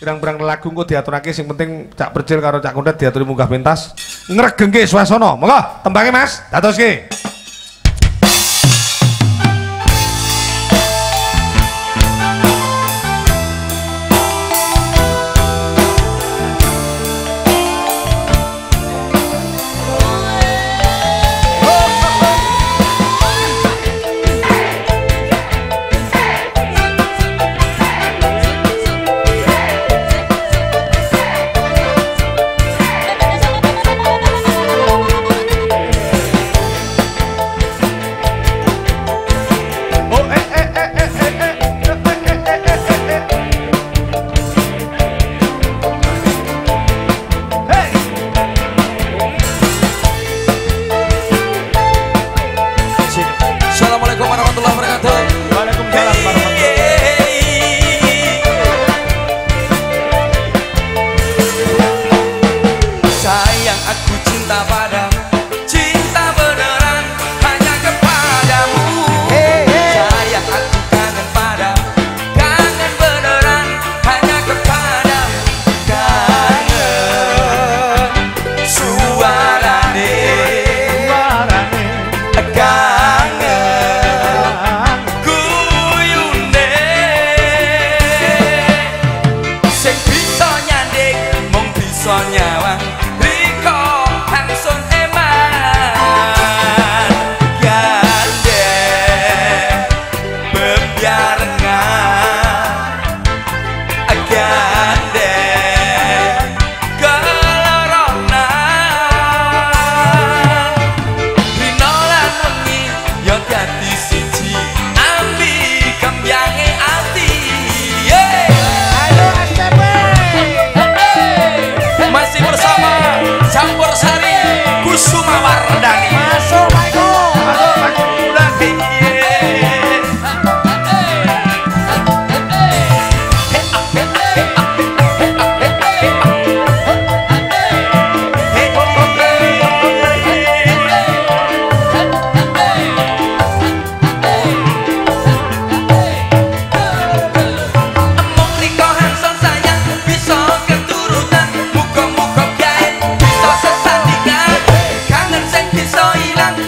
Pirang-pirang lagu engko diaturake sing penting Cak Percil karo Cak Kundet diaturi munggah pentas. Ngregengke swasana. Monggo tembange Mas, datoske.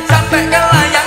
Sampai ke layang-layang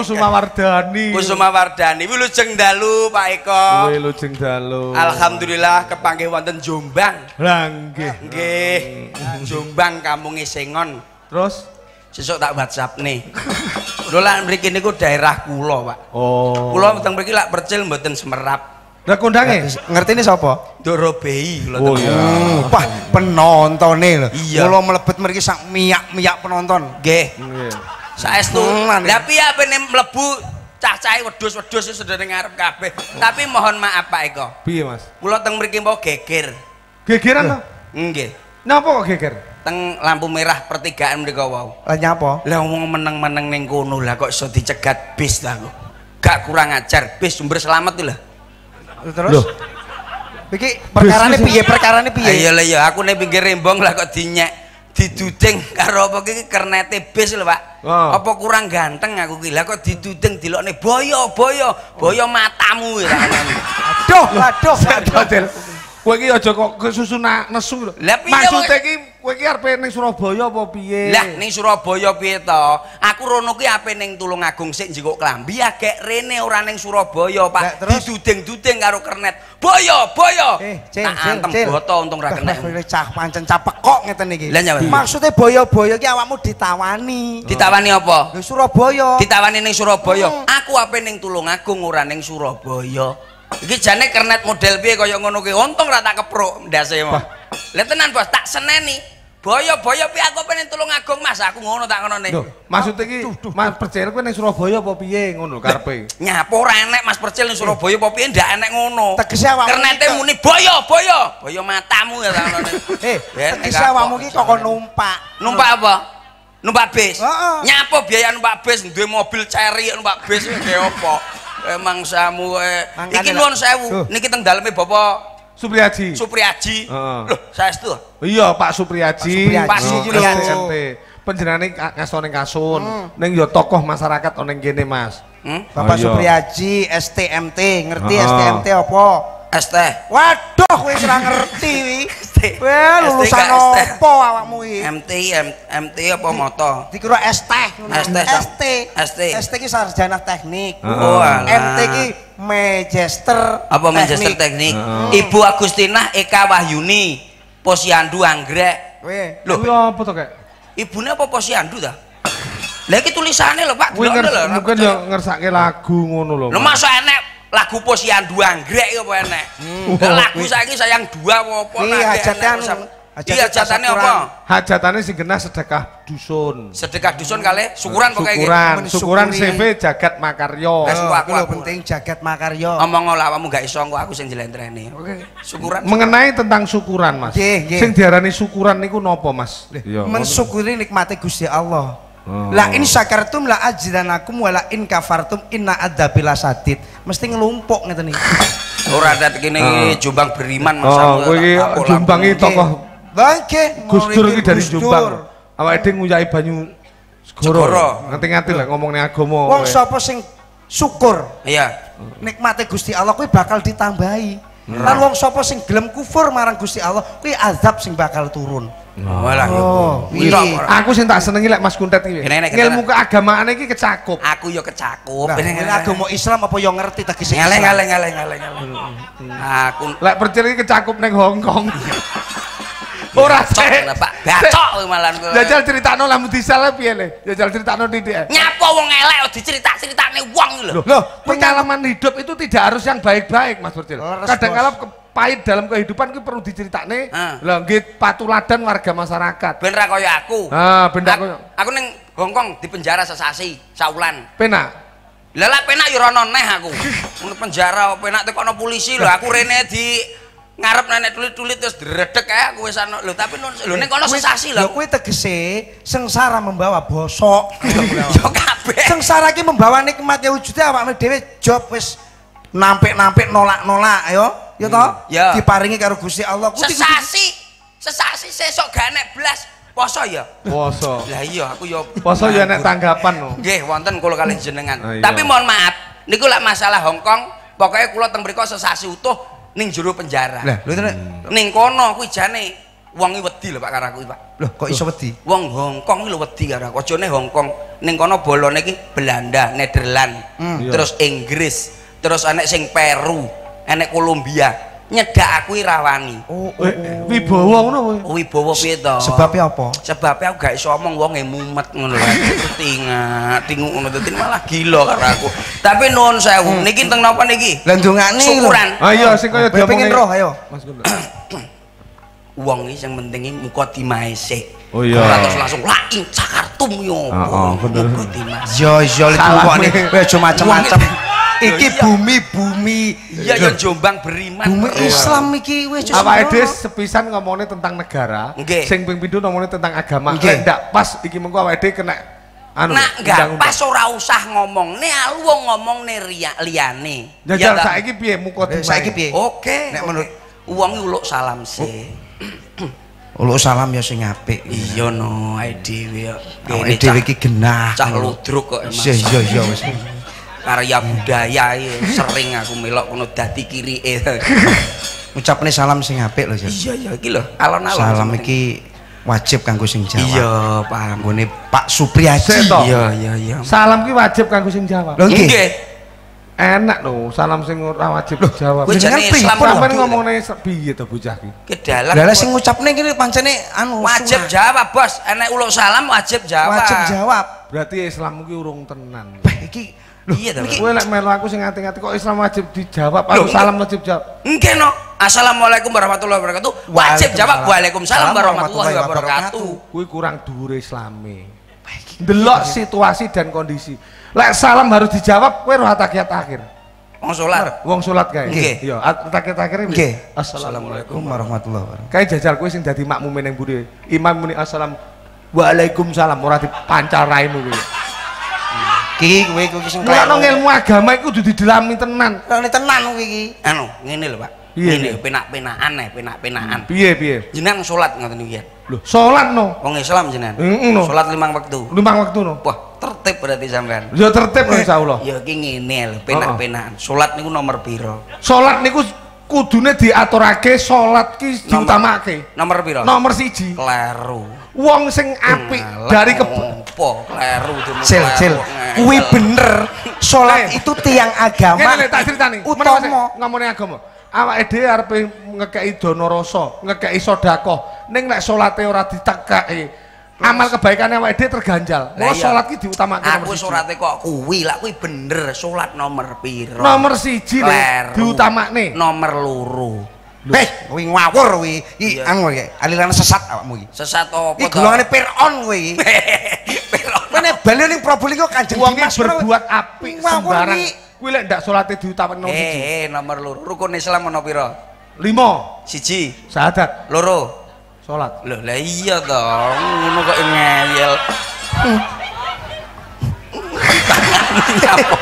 Kusuma Wardani. Kusuma Wardani wilujeng dalu Pak Eko. Kowe lujeng dalu. Alhamdulillah kepanggih wonten Jombang. Lah nggih. Nggih. Jombang kampunge Sengon. Terus Sesuk tak WhatsApp nih. Lho lah mriki niku daerah kula, Pak. oh. Kula teng mriki lak percil mboten semerap. Lah kondange? Ngerti ini siapa? Doro Bei kula Oh iya. Hmm, wah loh. Iya. Kalau melebet mereka sak miyak-miyak penonton. Nggih. Nggih. Saestu. Hmm, aneh. Lah piye apene mlebu cah-cahe wedhus-wedhus sudah ngarep kabeh. Tapi mohon maaf Pak Eko. Piye, Mas? Kula teng mriki mau geger. Gegeran to? Nggih. Napa kok geger? Teng lampu merah pertigaan mriko wau. Lah nyapa? Lah wong meneng-meneng ning kono lah kok iso dicegat bis lah kok. Gak kurang ajar bis sumber selamat itu lah. Terus? Loh. Iki perkarane piye? Perkarane piye? Ayo lah ya aku ning pinggir rembong lah kok dinyek diduding karo apa iki kernete bis lho Pak. Oh. Apa kurang ganteng aku ki. Lah kok diduding dilokne boyo boyo boyo matamu ya. Aduh, aduh. Kowe iki aja kok kesusu nak nesu lho. Maksude iki kowe iki arep ning Surabaya apa piye? Lah ning Surabaya piye to? Aku rono ki ape ning Tulungagung sik njikuk klambi agek rene ora ning Surabaya, Pak. Diduding-duding karo kernet. Boyo, boyo. Eh, Cil, tak Cil, antem Cil. boto untung ra kena. Bah, Cah pancen capek kok ngeten iki. Lah, nyapa? Maksudnya boyo-boyo ki awakmu ditawani. Ditawani apa? Lho Surabaya. Ditawani ning Surabaya. Hmm. Aku ape ning Tulungagung ora ning Surabaya. Iki jane kernet model piye kaya ngono ki. Untung ra tak kepruk ndase mah. Lah tenan, Bos, tak seneni. Boyo, boyo piye aku ape ning Tulungagung, Mas. Aku ngono tak ngono. Loh, maksud iki Mas percaya kowe ning Surabaya apa piye ngono karepe? Nyapo ora enek Mas Percil ning Surabaya apa piye ndak enek ngono. Tegese awakmu Kernete iki- muni boyo, boyo. Boyo matamu ya tak ngono. Eh, tegese awakmu ki kok numpak. Numpak apa? Numpak bis. Nyapo biaya numpak bis, duwe mobil cherry numpak bis iki apa? Emang samu eh. Iki nuwun sewu. Niki teng daleme Bapak Supriyaji. Supriyaji. Heeh. Loh, saestu. Iya, Pak Supriyaji. Pak Supriyaji. Panjenengane ka- ngaso ning Kasun. Ning ya tokoh masyarakat ana ning kene, Mas. Hmm? Bapak Oh, iya. Supriyaji, STMT, ngerti Heeh. STMT apa? Teh. Waduh, kowe ora ngerti wi. ST. Lulusan apa awakmu iki? MT, M- MT apa moto? Dikira ST. ST, ST. ST. ST ki sarjana teknik. Oh. MT ki Magister. apa Manchester Teknik? Ibu Agustina Eka Wahyuni, Posyandu Anggrek. Loh, Kuwi apa to, Kek? ibunya apa Posyandu ta? Lah iki tulisannya lho Pak, ngers- lho. mungkin ya ngersake lagu ngono lho. Lho Mas. masa enek lagu Posyandu Anggrek apa enek? Lah lagu saiki sayang dua apa apa sama- hajate Iya hajatane apa? Hajatane sing genah sedekah dusun. Sedekah dusun kali syukuran pokoknya. Syukuran, syukuran CV jagat makaryo. Wes, Oh, aku, aku, aku lho aku. penting jagat makarya. Ngomong lah kamu gak iso kok aku sing jelentreni. Oke, syukuran. Mengenai tentang syukuran, Mas. Nggih, nggih. Sing diarani syukuran niku napa, Mas? Iya. mensyukuri nikmati Gusti Allah. Oh. La in syakartum la ajranakum wa la in kafartum inna adzabila sadid. Mesti ngelumpuk ngeten iki. Ora ada kene Ah. Jombang beriman Oh, aku kowe iki Jombang iki tokoh Bangke. Gus Dur iki dari. Jombang. Awake dhewe nguyahi banyu Segoro. Ngerti-ngerti lah ngomong ning agama. Wong sapa sing syukur Iya. nikmati Gusti Allah kuwi bakal ditambahi. Lan wong sapa sing gelem kufur marang Gusti Allah kuwi azab sing bakal turun. Walah yo. Oh, iya. tok ora. Aku sing tak senengi lek Mas Kuntet iki. Ilmu kene. keagamaan iki kecakup. Aku yo kecakup. Lah, ini agama Islam apa yang ngerti tegese Islam? ngaleng ngaleng ngaleng ngaleng. Aku Lek percil iki kecakup ning Hong Kong. Ora cek. lah, Pak. Bacok kowe malah kowe. Jajal critakno lamu disal piye le? Jajal critakno titik. Nyapa wong elek kok dicerita-ceritane wong lho. Loh, pengalaman hidup itu tidak harus yang baik-baik, Mas Percil. Kadang-kala pahit dalam kehidupan itu perlu diceritakne. Ah. Lah nggih patuladan warga masyarakat. Ben ra kaya aku. Ah, ben ra Aku- Aku ning Hongkong di penjara sesasi, saulan. Penak. Lah lah penak yo rono neh aku. Mun penjara penak tekono polisi lho, aku rene di ngarep nenek tulit-tulit terus diredek kae aku wis ana. Lho tapi lho ning kono sesasi Lho lho. kuwi tegese sengsara membawa bosok. Yo kabeh. sengsara ki membawa nikmat ya wujude awakmu dhewe job wis nampik-nampik nolak-nolak ya. Ya toh? Ya. Diparingi karo Gusti Allah. Kudu- Sesasi. Sesasi sesok gak enek blas poso ya. Poso. Lah iya aku yo Poso ya nek tanggapan no. Nggih, wonten kula kalih jenengan. Ah, iya. Tapi mohon maaf, niku lak masalah Hongkong, pokoknya kula teng mriku sesasi utuh ning jero penjara. Lah, lho tenan. ning kono kuwi jane wong iki wedi lho Pak karo aku Pak. Loh, kok iso wedi? Wong Hongkong iki lho wedi karo aku. Ojone Hongkong, ning kono bolone iki Belanda, Nederland, Hmm. Terus Inggris, terus enek sing Peru, enek Kolombia. Nyedak aku rawani. Oh, oh, Eh, oh. Wibawa ngono kowe. Wibawa piye to? Sebabnya apa? sebabnya aku gak iso omong wong e mumet ngono lho tingak tingu ngono dadi malah gila karo aku tapi nuwun sewu niki teng napa niki lho. syukuran Ayo sing kaya Kowe pengen roh ayo. Mas. Wong iki sing penting iki muka dimae sik Oh iya. ora terus langsung lain cakartum yo Ah, ah, bener. Yo yo nih. Kowe aja macam-macam. Iki bumi-bumi. Iya yang Jombang beriman. Bumi Iya. Islam iki wis dhewe sembrono. sepisan ngomongnya tentang negara, sing ping pindho ngomongnya tentang agama. Lek ndak pas iki mengko awake dhewe kena anu Nak enggak undang-undang. pas ora usah ngomong nih, lu wong ngomong nih riak liyane. Jajal Iya, saiki piye muka Eh, saiki piye? Oke. Nek menurut- uang uluk salam sih. Ulu salam ya sing apik. Iya no, ae dhewe yo. Awake dhewe iki genah. cah ludruk kok emang. Iya iya iya wis. Karya budaya iki sering aku melok kono dadi kirike. Ucapne salam sing apik lho. Iya iya iki lho, alon-alon. Salam iki wajib kanggo sing jawab. Iya, paham. Anggone Pak Supriyadi. Iya iya iya. Salam ki wajib kanggo sing jawab. Lho nggih. Enak lho, salam sing ora wajib dijawab. Kowe Jenengan pripun, waduh. ngomongne piye to bocah ki? Ke dalam. Lah lah sing ngucapne iki pancene anu wajib sunah. jawab, Bos. Enek uluk salam wajib jawab. Wajib jawab. Berarti Islam ki urung tenan. Bah iki lho Iya to. Kowe lek melu aku sing ngati-ngati kok Islam wajib dijawab, aku Loh, salam wajib jawab. Nggih no. Assalamualaikum warahmatullahi wabarakatuh. Wajib jawab Waalaikumsalam warahmatullahi wabarakatuh. Kuwi kurang dhuwur Islame. Delok situasi dan kondisi. Lek salam harus dijawab, kowe roh tahiyat akhir. Wong salat. Wong salat kae. Nggih. Iya, at- tahiyat akhir Nggih. piye? Assalamualaikum. Warahmatullahi wabarakatuh. Kae jajal kowe sing dadi makmume ning mburi. Imam muni assalam Waalaikumsalam ora dipancar raimu kowe. Ki kowe kowe sing Nek nang ilmu agama iku kudu didelami tenan. Ini tenan kowe iki. Anu, ngene lho, Pak. Iya, iya. penak-penakan nih, penak-penakan. Piye piye? Jenengan salat ngoten iki. Lho, salat no. Wong Islam jenengan. Heeh, no. Salat limang waktu. Limang waktu no. Wah, tertib berarti sampean. Ya tertib insyaallah. Ya iki ngene lho, penak-penakan. Salat niku nomor piro? Salat niku kudune diaturake salat ki diutamake. Nomor piro? Nomor siji. Kleru. Wong sing apik dari ke opo kleru dene Cil cil. ngeyel. Kuwi bener. Salat Eh. itu tiang agama. Ngene tak critani. Utama. ngomongin agama. Awake dhewe arepe ngekeki dana rasa, ngekeki sedekah. Ning nek salate ora ditekeki, amal kebaikane awake dhewe terganjal. Lah salat ki diutamake Aku surate kok kuwi lah kuwi bener salat nomor piro? Nomor siji lho Kleru. diutamakne. Nomor loro. Eh, kuwi ngawur kuwi. Iki anu iki, aliran sesat awakmu iki. Sesat apa Iki to? golongane Fir'aun kuwi iki. Kowe nek bali ning Probolinggo Kanjeng Wong Dimas ora- berbuat apik sembarang. iki. Kuwi lek ndak salate diutamakne nomor siji. Eh, eh, nomor loro. Rukun Islam ono piro? Lima, Siji, syahadat, loro. Salat. Loh, lah iya dong. Ngono kok ngeyel.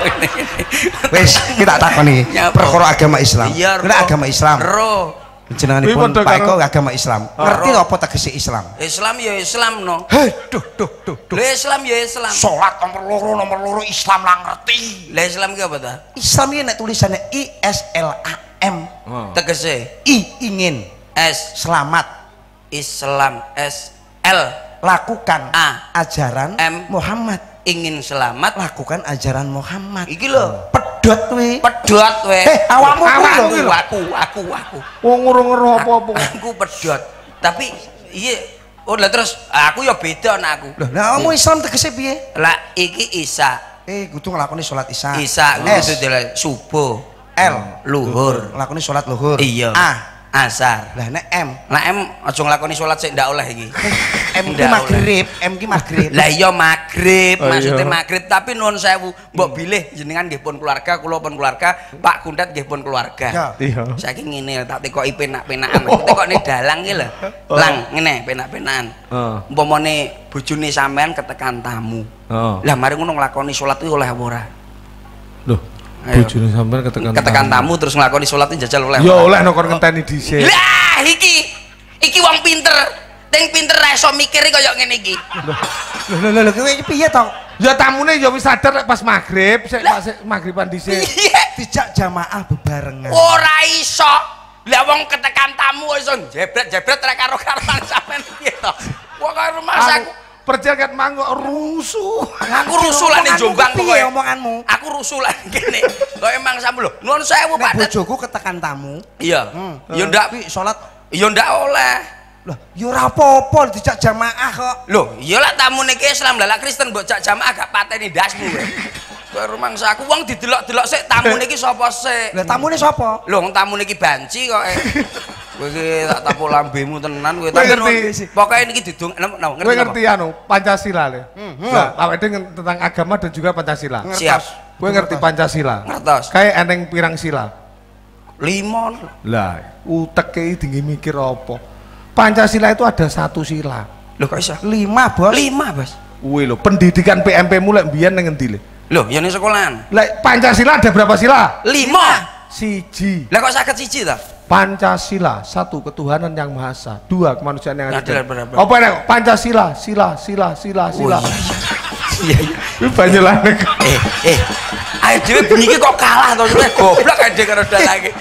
Ini? Wis, kita takoni Nyapa? perkara agama Islam. Iya, Kuwi agama Islam. Ro. Jenenganipun Kuwi padha Pak Eko agama Islam. Ngerti Ro. apa tegese Islam? Islam ya Islam no. Heh, duh duh duh duh. Lah Islam ya Islam. Salat nomor loro nomor loro Islam lah ngerti. Lah Islam ki apa ta? Islam ini nek tulisannya I S L A M. Tegese I ingin S selamat Islam S L lakukan A. ajaran M. Muhammad. ingin selamat. Lakukan ajaran Muhammad. Iki lho. Pedot kuwi. Pedot we. Eh, awakmu aku, aku, aku, aku. Wong ngurung-ngurung apa-apa. Aku pedot. Tapi iya Oh lah terus aku ya beda nek aku. Nah kamu Islam tegese piye? Lah iki Isa. Eh, kudu nglakoni salat Isya. Isa S. kudu subuh, L. luhur, Nglakoni salat luhur. iya. A. Asar. Lah nek M. Lah em aja nglakoni salat sik ndak oleh iki. M ki Ndak maghrib, M ki maghrib. Lah iya magrib, Oh, maksudnya iya. magrib tapi nuwun sewu, mbok bilih jenengan nggih pun keluarga, kula pun keluarga, Pak Kundat nggih pun keluarga. Ya. Iya. Saiki ngene tak tekoki penak-penakan. Tekokne dalang ki lho. Lang ngene penak-penakan. Heeh. Umpamane bojone sampean ketekan tamu. Lah mari ngono nglakoni salat kuwi oleh apa ora? Loh. Bojone sampean ketekan. Ketekan tamu terus nglakoni salat iki jajal oleh. Ya oleh nokon ngenteni dhisik. Lah iki iki wong pinter. Ting pinter ra iso mikir kaya ngene iki. Lho lho lho kowe piye to? Ya tamune ya wis sadar pas maghrib, sik pas maghriban dhisik. Dijak jamaah bebarengan. Ora iso. Lah wong ketekan tamu iso jebret-jebret ra karo karuan sampean piye to? Wong karo mas Anu, aku perjagat manggo rusuh. aku rusuh lah Omonganmu Jombang pokoke. omonganmu? Aku rusuh lah kene. Kok emang sampe lho. Nuwun sewu Pak. Bojoku ketekan tamu. Iya. Hmm. Ya ndak Tapi salat ya ndak oleh. Lah, ya ora apa-apa dijak jamaah kok. Lho, iya lah tamu niki Islam lah Kristen mbok jak jamaah gak pateni dasmu Kowe rumangsa aku wong didelok-delok sik tamu niki sapa sik. Lah tamune sapa? Lho wong tamu niki banci kok. eh. Kowe iki tak tapu lambemu tenan kowe. Tapi ngerti. Pokoke niki didong no, no, Kowe ngerti ngerti anu Pancasila le. Nah, awake tentang agama dan juga Pancasila. Siap. Kowe ngerti Pancasila? Ngertos. Kayak eneng pirang sila. Limon. Lah, uteke iki tinggi mikir apa? Pancasila itu ada satu sila. Lho kok iso? Lima, Bos. Lima, Bos. Kuwi lho, pendidikan PMP mulai mbiyen ning endi le? Lho, ya ning sekolahan. Lah Pancasila ada berapa sila? Lima. Siji. Lah kok sakit siji ta? Pancasila, satu ketuhanan yang maha esa, dua kemanusiaan yang adil. Apa ini? Pancasila, sila, sila, sila, sila. Oh, Iya, iya. Ini banyak lah. Eh, eh. Ayo dhewe iki kok kalah to, goblok ae dhewe karo dalake.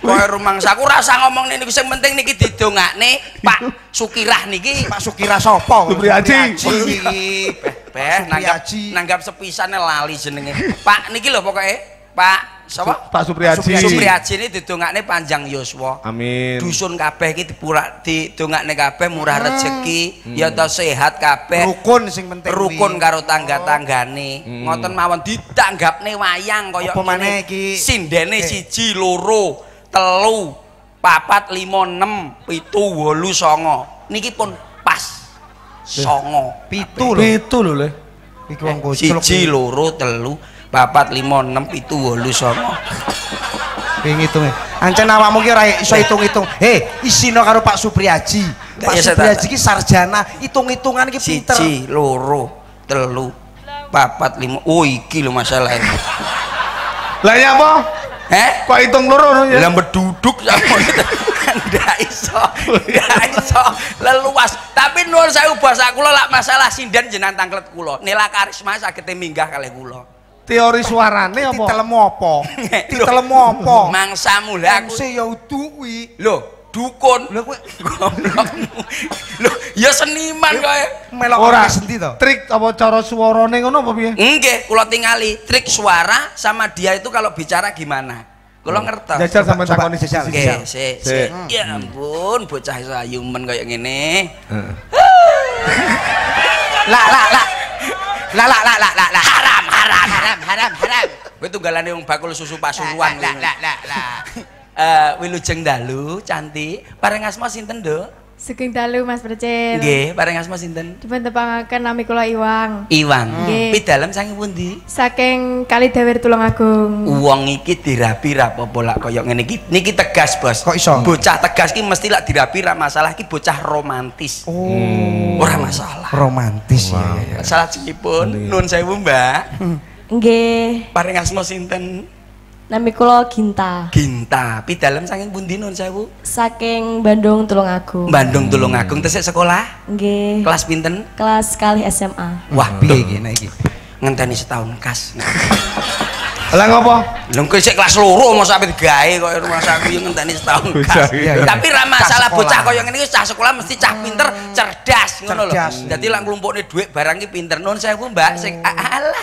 Kowe rumangsa aku rasa ngomong niku sing penting niki didongakne Pak Sukirah niki. Pak Sukira sapa? Supri Haji. Beh, nanggap nanggap sepisane lali jenenge. Pak niki lho pokoke. Pak sapa? Pak Supriyaji. Supriyaji ini didongakne panjang yuswa. Amin. Dusun kabeh iki dipurak didongakne kabeh murah rezeki, ya ta sehat kabeh. Rukun sing penting. rukun karo tangga-tanggane. Ngoten mawon ditanggapne wayang kaya Apa ngene. iki? Sindene Eh. siji, loro, telu, papat, lima, enam, pitu, wolu, songo. Niki pun pas. Songo. Pitu lho. Pitu lho le. Iki wong kucul. Siji, loro, telu, papat, lima, enam, pitu, wolu, songo. Ping hitunge. Ancen awakmu ki ora iso hitung-hitung. He, isino karo Pak Supriyaji. Pak Ya, saya Supriyaji ki sarjana, hitung-hitungan ki pinter. Siji, loro, telu, papat, lima. Oh iki lho masalah. Lah ya apa? Eh? Kok hitung loro no ya? Lah berduduk sama ndak iso, ndak iso. Leluas. Tapi nuwun sewu basa kula lak masalah sinden jenengan tanglet kula. Nela karisma saged minggah kalih kula. Teori suarane apa? Ditelemu apa? Ditelemu apa? Mangsamu lah aku. MC ya udu kuwi. Lho, dukun. Lho kowe Goblokmu. Lho, ya seniman kowe. melok Ora. sendi to? Trik apa cara suarane ngono apa piye? Nggih, kula tingali trik suara sama dia itu kalau bicara gimana. Kula ngertos. Jajal sampean takoni siji. Oke, sik, Sik. sik. Ya ampun, bocah sayumen kayak ngene. Lah lah lah. Lah lah lah lah lah. Haram, haram. Haram haram haram. Kowe tunggalane wong bakul susu pasuruan. Lah lah lah lah. Eh, wilujeng dalu cantik. Pareng asma sinten, Nduk? Sugeng dalu Mas Percil. Nggih, pareng asma sinten? Dipun tepangaken nami kula Iwang. Iwang. Nggih. Pidalem sange pundi? Saking Kali Dawir Tulungagung. Wong iki dirapi ra apa lak kaya ngene iki. Niki tegas, Bos. Kok iso? Bocah tegas iki mesti lak dirapi ra masalah iki bocah romantis. Oh, Ora masalah. romantis ya. ya, ya. Salah jipun, nun sewu, Mbak. Nggih, Pareng asma sinten? Nami kula Ginta. Ginta. Pidalem saking pundi nun sewu? Saking Bandung Tulungagung. Bandung Tulungagung tesik sekolah. Nggih. Kelas pinten? Kelas kali SMA. Wah, Piye iki nek iki? ngenteni setahun kas. Lah ngopo? Lha kok isih kelas loro mosok sampe digawe kaya rumah saku yo ngenteni setahun. Iya, iya. Tapi ra masalah Cah bocah kaya ngene iki cah sekolah mesti cah pinter, cerdas ngono lho. Dadi lak nglumpukne dhuwit barang ki pinter. Nun sewu Mbak sing alah.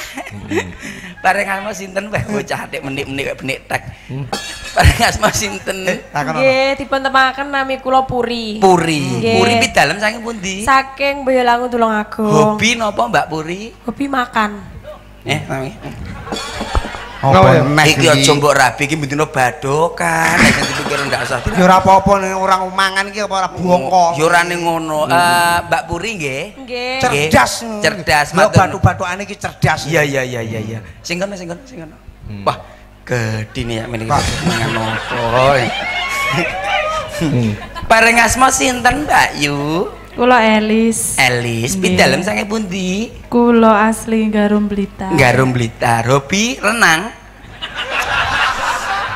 Bareng asma sinten Mbak bocah atik menik-menik kaya benik tek. Bareng asma sinten? Ono. Nggih, dipun nami kula Puri. Puri. Puri pidalem saking pundi? Saking Boyolangu Tulungagung. Hobi napa Mbak Puri? Hobi makan. Eh, mami. Apa ya? Iki aja mbok rabi iki bendina badokan. Nek dipikir ndak usah. Ya ora apa-apa nek orang mangan iki apa ora bongko. Yo ora ning ngono. Eh, Mbak Puri nggih. Nggih. cerdas. Cerdas, Ya matur. batu-batuane iki cerdas. Iya iya iya iya iya. Sing kono sing kono sing kono. Wah, gedine ya meniki Pak. mangan opo. Bareng asma sinten Mbak Yu? Kula Elis. Elis, Nggih. pidalem sange pundi? Kula asli Garum Blitar. Garum Blitar. Hobi renang.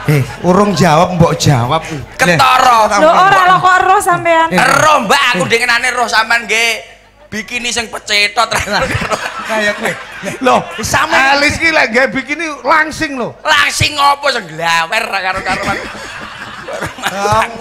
Eh, urung jawab mbok jawab. Ketara. Lho ora lho kok ero sampean. Roh Mbak, aku dengenane roh sampean nggih. Bikini sing pecetot. Kayak kowe. Loh, Sama- Alis ki lek gawe bikini langsing lho. Langsing ngopo sing glawer karo karuan. Ah,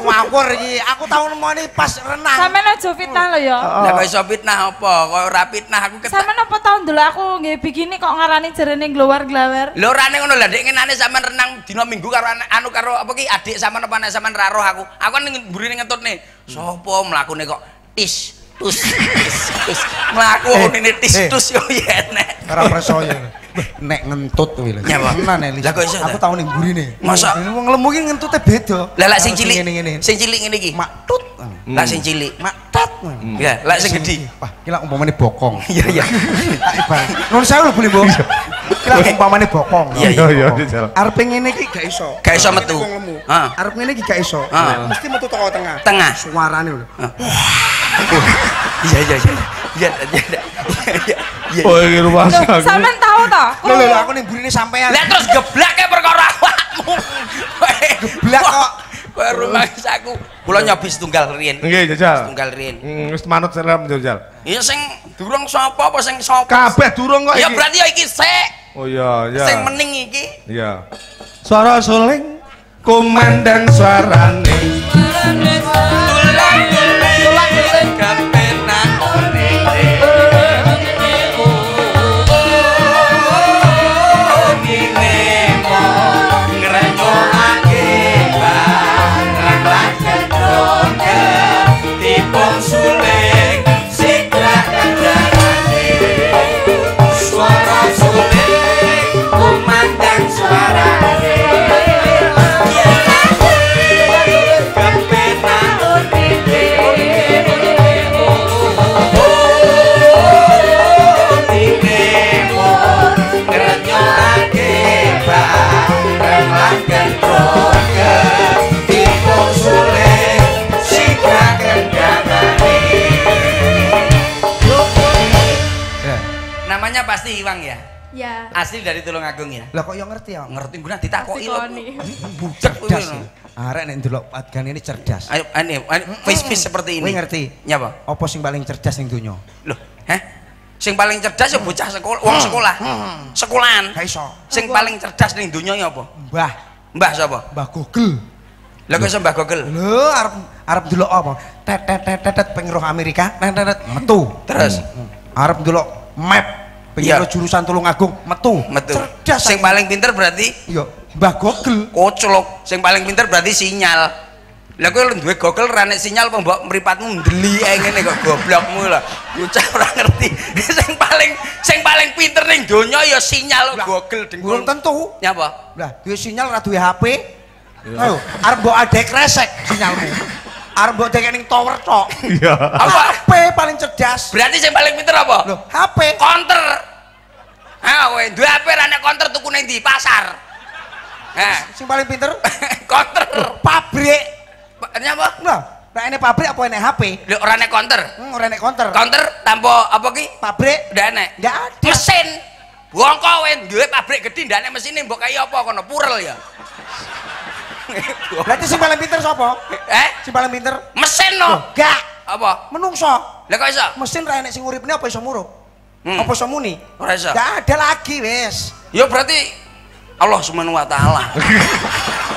ngawur iki. Aku tau nemoni pas renang. Sampeyan aja fitnah lho ya. Lah kok iso fitnah apa? Kok ora fitnah aku ketak. Sampeyan apa tau ndelok aku nggih bikini kok ngarani jerene glowar-glawer. Lho rane ngono lah dek ngenane sampean renang dina Minggu karo anu karo apa ki adik sampean apa anak sampean ra roh aku. Aku kan ning mburine ngentutne. Sopo mlakune kok tis tus tis tus. Mlaku Eh, ngene tis eh. tus yo enek. Ora percaya. Nek ngentut kuwi lho. Tenan Elis. Lah, kok iso, Aku ta? tau ning burine. Masa? Wong lemu ki ngentute beda. Lah lak sing cilik. ngene-ngene. Sing cilik ngene iki. Mak tut. Lah sing cilik. Mak tat. Ya, lak sing gedhi. Wah, iki lak umpamane bokong. Iya iya. Nun sewu lho Bu Limbo. Kira umpamane bokong. Iya, iya, iya. Arep ngene iki gak iso. Gak iso metu. Ah. Arep ngene iki gak iso. Mesti metu tengah. Tengah. Suarane lho. Iya iya iya. Iya iya iya. Iya. Iya. Oh, rumah sakit. sampean tahu toh? Lho lho lho, aku ning burine sampean. Lah terus geblak ke perkara awakmu. Geblak kok. Kowe rumah saku. Kula nyobi setunggal riyen. Nggih, jajal. Setunggal riyen. Hmm, Wis manut selam jajal. Ya sing durung sapa apa sing sapa? Kabeh durung kok Ya iki. berarti ya iki sik. Oh iya, iya. Sing mening iki. Iya. Suara suling kumandang suarane. Tulang tulang Namanya pasti Iwang ya? Ya. Asli dari Tulungagung ya? Lah kok yo ngerti ya? Ngerti gue nanti ditakoki lho. Sikoni. Bucek kowe Cerdas. ya. Arek nek ndelok Adgan ini cerdas. Ayo, ini, face-face seperti ini. Kowe ngerti? Nyapa? Apa sing paling cerdas ning donya? Loh, heh? Sing paling cerdas ya bocah sekolah, wong sekolah. Sekolahan. Gak iso. Sing paling cerdas ning donya ya apa? Mbah, Mbah sapa? Mbah Google. Lah kok Mbah Gogel? Lho, arep arep ndelok apa? Tet tet tet tet, pengen roh Amerika, tet tet metu. Terus? Hmm. Arep ndelok map pengen roh jurusan Tulungagung, metu. Metu. Cerdas. Sing paling pinter berarti Iya, Mbah Google. koclok. Sing paling pinter berarti sinyal. Lah kowe lu duwe Gogel ra nek sinyal apa mbok mripatmu ndeli ae ngene kok goblokmu lah. Bocah ora ngerti. sing paling sing paling pinter ning donya ya sinyal Gogel Belum dengkul. tentu. Nyapa? Lah, duwe sinyal ra duwe HP. Ayo, arep mbok adek kresek sinyalmu. Arep mbok ning tower tok. Iya. Apa? HP paling cerdas. Berarti sing paling pinter apa? Loh, HP. Counter. Ah, kowe duwe HP ra nek counter tuku ning di pasar. Heh, Sing paling pinter counter. pabrik. Nyapa? Lah, nek ini pabrik apa ini HP? Lho ora nek counter. Hmm, ora nek counter. Counter tanpa apa ki? Pabrik Ndak enek. Nggak ada. Mesin. Wong kowe duwe pabrik gedhe enek mesine mbok kaya apa kono purel ya. Berarti sing paling pinter sapa? eh? Sing paling pinter? Mesin no. gak. Apa? Menungso. Lah kok iso? Mesin ra enek sing uripne apa iso murup? Hmm. Apa iso muni? Ora iso. Gak ada lagi wis. Ya berarti Allah Subhanahu wa taala.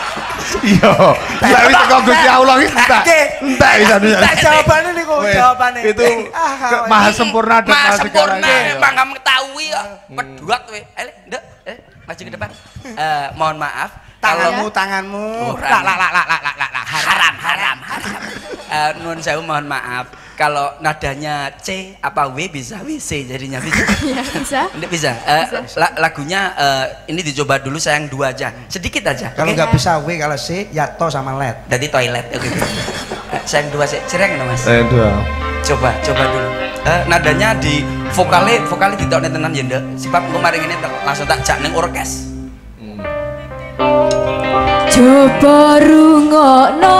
iya. Lah bisa kau gusti allah iki entek. Entek bisa bisa tak jawabane nih kok itu eh, ah, maha sempurna dan maha sempurna Memang kamu ketahui ya. Hmm. Peduat we ele eh, ndak eh maju ke depan. Eh mohon maaf tanganmu tanganmu. Lah lah lah lah lah lah haram haram haram. Eh nun saya mohon maaf. Kalau nadanya C apa W bisa WC jadinya bisa. Ya, bisa. Ini bisa. Eh, la- lagunya eh, ini dicoba dulu sayang dua aja. Sedikit aja. Kalau nggak bisa W, kalau C, ya to sama LED. Dari toilet oke. Eh, sayang dua sih. Cireng no, Mas. Saya dua. Coba, coba dulu. Eh, nadanya di vokale, vokale tidak tenan ya ndek. Sebab kemarin ini langsung tak jak ning orkes. Coba rungokno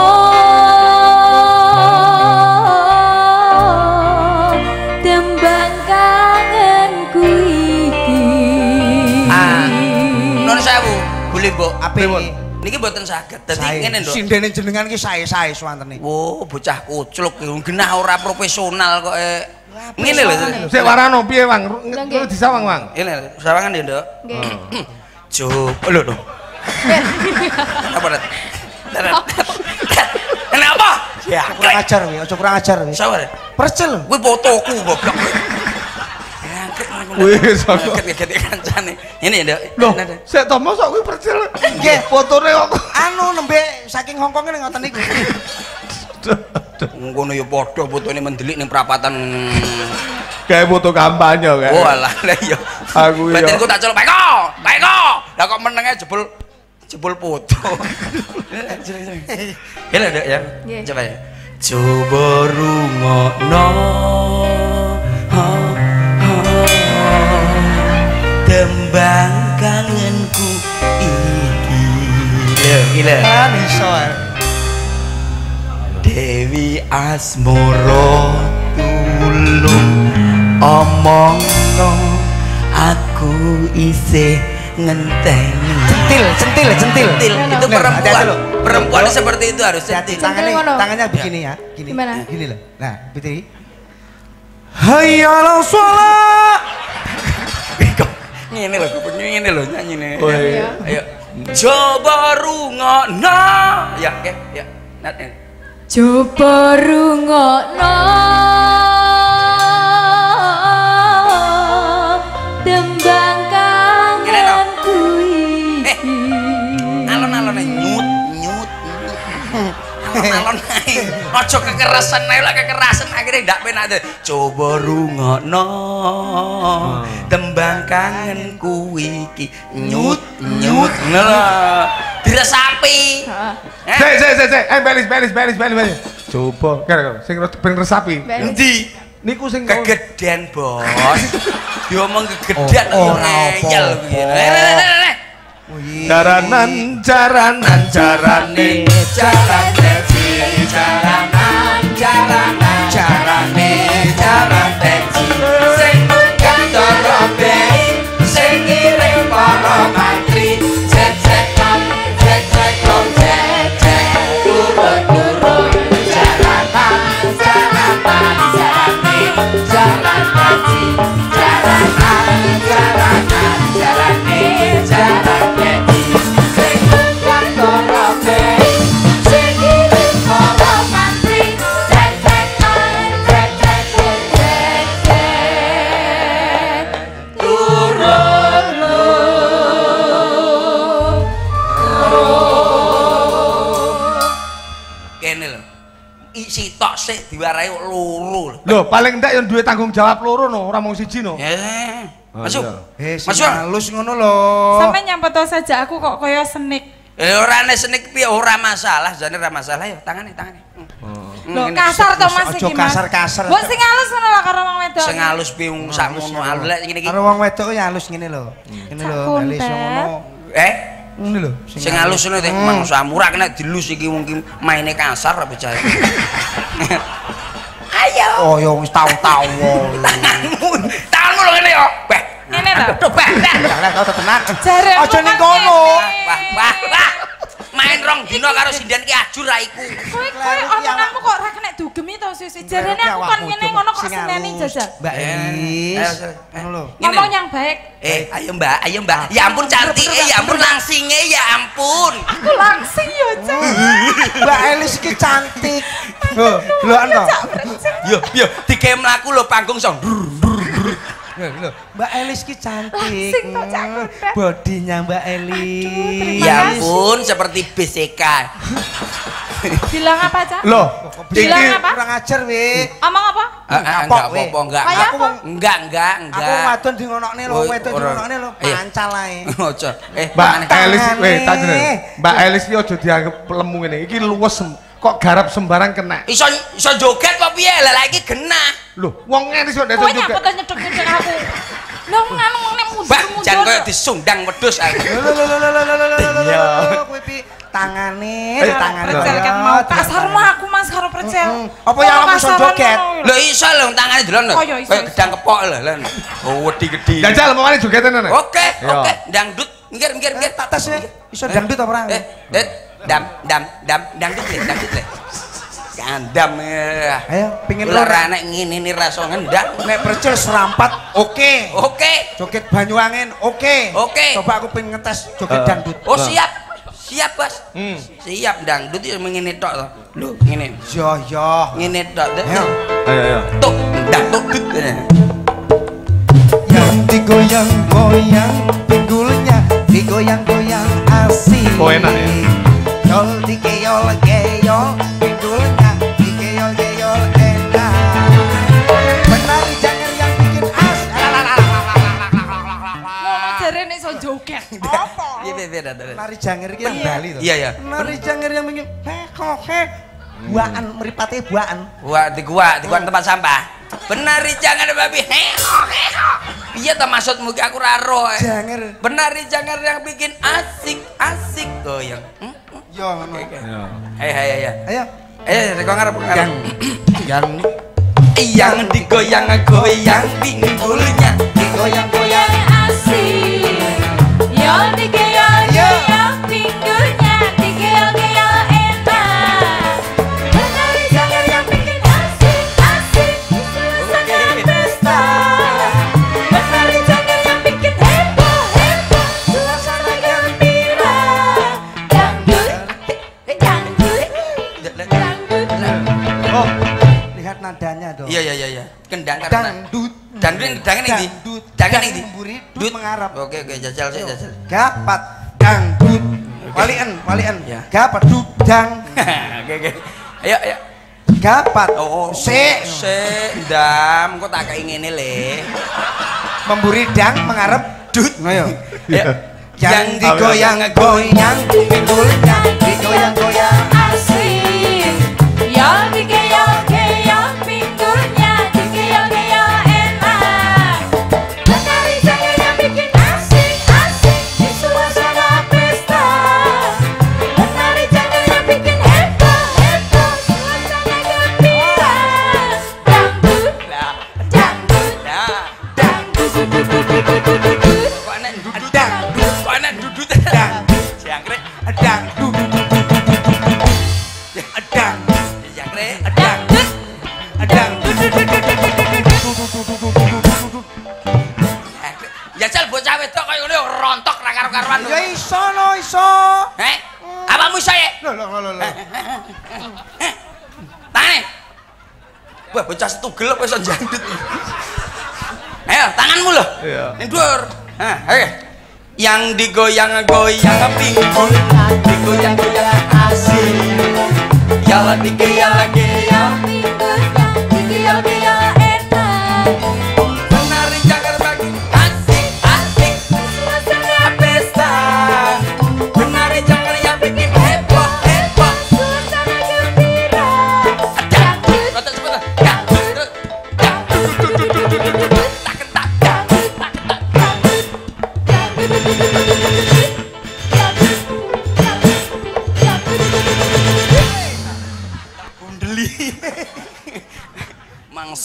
boleh mbok. Apa ini? Niki mboten saged. Dadi ngene nduk. Sindene jenengan ki sae-sae swantene. Wo, bocah kucluk genah ora profesional kok. eh. Ngene lho. Sik warano piye, Wang? Lu disawang, Wang. Ini lho, sawangan ya, Nduk. Nggih. Coba lho, lho. Apa? Kenapa? Ya, Kurang ajar wi, aja kurang ajar wi. Sabar. Percel. Kuwi fotoku goblok. Ya, Wis, aku. Kaget-kaget kancane. Ini ya, nah. sik to mosok kuwi percil. Nggih. Fotone kok. Anu nembe saking Hongkong ini ngoten niku. Ngono ya padha fotone mendelik ning perapatan. Kayak foto kampanye kayak. Oh alah lah iya. Aku iya. Batinku tak celuk, "Baiko, Baiko." Lah kok menenge jebul jebul foto. Ya lah, Dek, ya. Coba ya. Coba rungokno. tembang kangenku iki. Iya, ya, Dewi Asmoro tulung omong no aku isih ngenteni. Centil centil centil, centil. Nah, nah, itu nah, perempuan. Hati -hati perempuan seperti itu harus centil. Tangannya tangannya iya. begini ya gini. Gimana? gini loh. Nah Fitri Hayyala sholat Ngene lho, ngene lho nyanyine. Oh, iya. Ayo. Coba rungokno. Ya, ya, ya. Nat. Coba rungokno tembang kangen kuwi. Eh, Alon-alon ae nyut, nyut. Alon-alon Aja kekerasan ae lah kekerasan akhirnya ndak penak deh. Coba rungokno tembang kangen kuwi iki nyut nyut ngono. Diresapi. Sik sik sik sik. Eh belis belis belis belis belis. Coba. Kira sing ben resapi. Endi? Niku sing Kegeden, Bos. Diomong kegeden Oh, ora ngeyel apa-apa. begini. Eh, eh, eh. Jaranan jaranan jarane Jarane carane, carane, carane, carane. Paling ndak yang duwe tanggung jawab loro no, ora mung siji no. eh masuk. Eh, masuk. halus ngono lho. Sampai nyampeto saja aku kok kaya senik. eh ora nek senik piye? Ora masalah jane ora masalah. Ya tangane tangane. Hmm, Loh, ngene. kasar to Mas iki kasar-kasar. Mbok sing halus ngono lah karo wong wedok. sing halus piye wong sakmono halus lek ngene iki. Karo wong wedok ya halus ngene lho. Ngene lho, halus ngono. eh? Ngene lho, sing halus ngono teh mangsa murah kena dilus iki mungkin maine kasar apa jae ayo Oh, ya wis tau-tau. tanganmu tanganmu lho ngene yo beh Ngene lho. Aduh, Lah tenan. Jare Aja ning kono. wah wah wah main rong dino karo sindian ki ajur ra iku Kowe kowe omonganmu kok ora kena dugemi to susu. Jarene aku kon ngene ngono kok seneni jajal. Mbak Eh, Elis. Ngene. Ngomong yang baik. Eh, ayo mbak, ayo mbak. Ya ampun cantik, eh, ya ampun langsingnya, ya ampun. Aku langsing yo, Cak. Mbak Elis iki cantik. Lho, lho. Yo, yo, dike mlaku lho panggung song. Lho, Mbak Elis ki cantik. Langsing. Bodinya Mbak Elis. Ya ampun, seperti BCK. Bilang apa, Cak? Loh, Bilang apa? Kurang ajar we. Omong apa? Enggak apa-apa, enggak. Aku apa? wong Enggak, enggak, aku enggak. wadon di ngonokne lho, Oh, wedok di ngonokne lho, Iya. pancal ae. Ojo. Eh, Mbak. Elis, weh, tak. Mbak Elis iki aja dianggap lemu ngene. Iki luwes kok garap sembarang kena iso iso joget apa piye lah lagi genah lho wong ngene iso ndek joget kok nyedek cek aku lho ngamung ngene mudur mudur jan koyo disundang wedhus aku lho lho lho lho lho lho lho lho lho pi tangane tangane percelkan mau kasar mah aku mas karo percel apa ya kamu iso joget lho iso lho tangane delon lho koyo gedang kepok lho lho oh wedi gedhi jajal mau mari jogetan oke oke ndangdut ngir minggir minggir tak tes iso dangdut apa ora eh dam, dam, dam, dangdut le, dangdut le. Gandam ya. Ayo, pingin lor. anak ngene nih rasa ngendang. Nek percil serampat, oke. Oke. Joget Banyuwangen, oke. Oke. Coba aku pengen ngetes joget dangdut. Oh siap. Siap, Bos. Hmm. Siap dangdut ya ngene tok to. Lho, ngene. Yo yo. Ngene tok. Ayo. Ayo ayo. Tuk, dangdut. dut. Yang digoyang-goyang pinggulnya, digoyang-goyang asik. Oh, enak ya? geyol di geyol pindulnya digeyol geyol enak yang bikin iya iya jangir ini Bali iya iya yang bikin heko buaan meripatnya buaan Buat di gua di gua tempat sampah penari babi heko heko Iya ta maksudmu ki aku raro. Janger. Benari jangan yang bikin asik, asik goyang. Hmm? Yo ngono. Ayo ayo ayo. Ayo. Eh, kok ngarep ngarep. Yang yang Yang digoyang-goyang pinggulnya. goyang-goyang. asik Yo dikeol-keol pinggulnya Iya iya iya iya. Kendang karena Dangdut. Dangdut dangdut ini. Dangdut. Dangdut ini. Memburi, dut mengarap. Oke oke jajal sih jajal. Gapat dangdut. Walian, walian. Ya. Gapat dudang. Oke oke. Ayo ayo. Gapat. Oh, oh. Se Se dam kok tak kayak ngene le. memburi dang mengarap dut. Ayo. Ayo. Yang digoyang-goyang pinggulnya digoyang-goyang. asik Yo dikeol-keol karuan. Ya iso no iso. Heh. Apa mu iso ya? Lho lho lho lho. Tane. Wah, bocah setu gelap iso jandut. Ayo, tanganmu lho. Iya. Endur. Heh, oke. Yang digoyang-goyang pingpong, digoyang-goyang asin. Yalah dikeyalah geyang pingpong.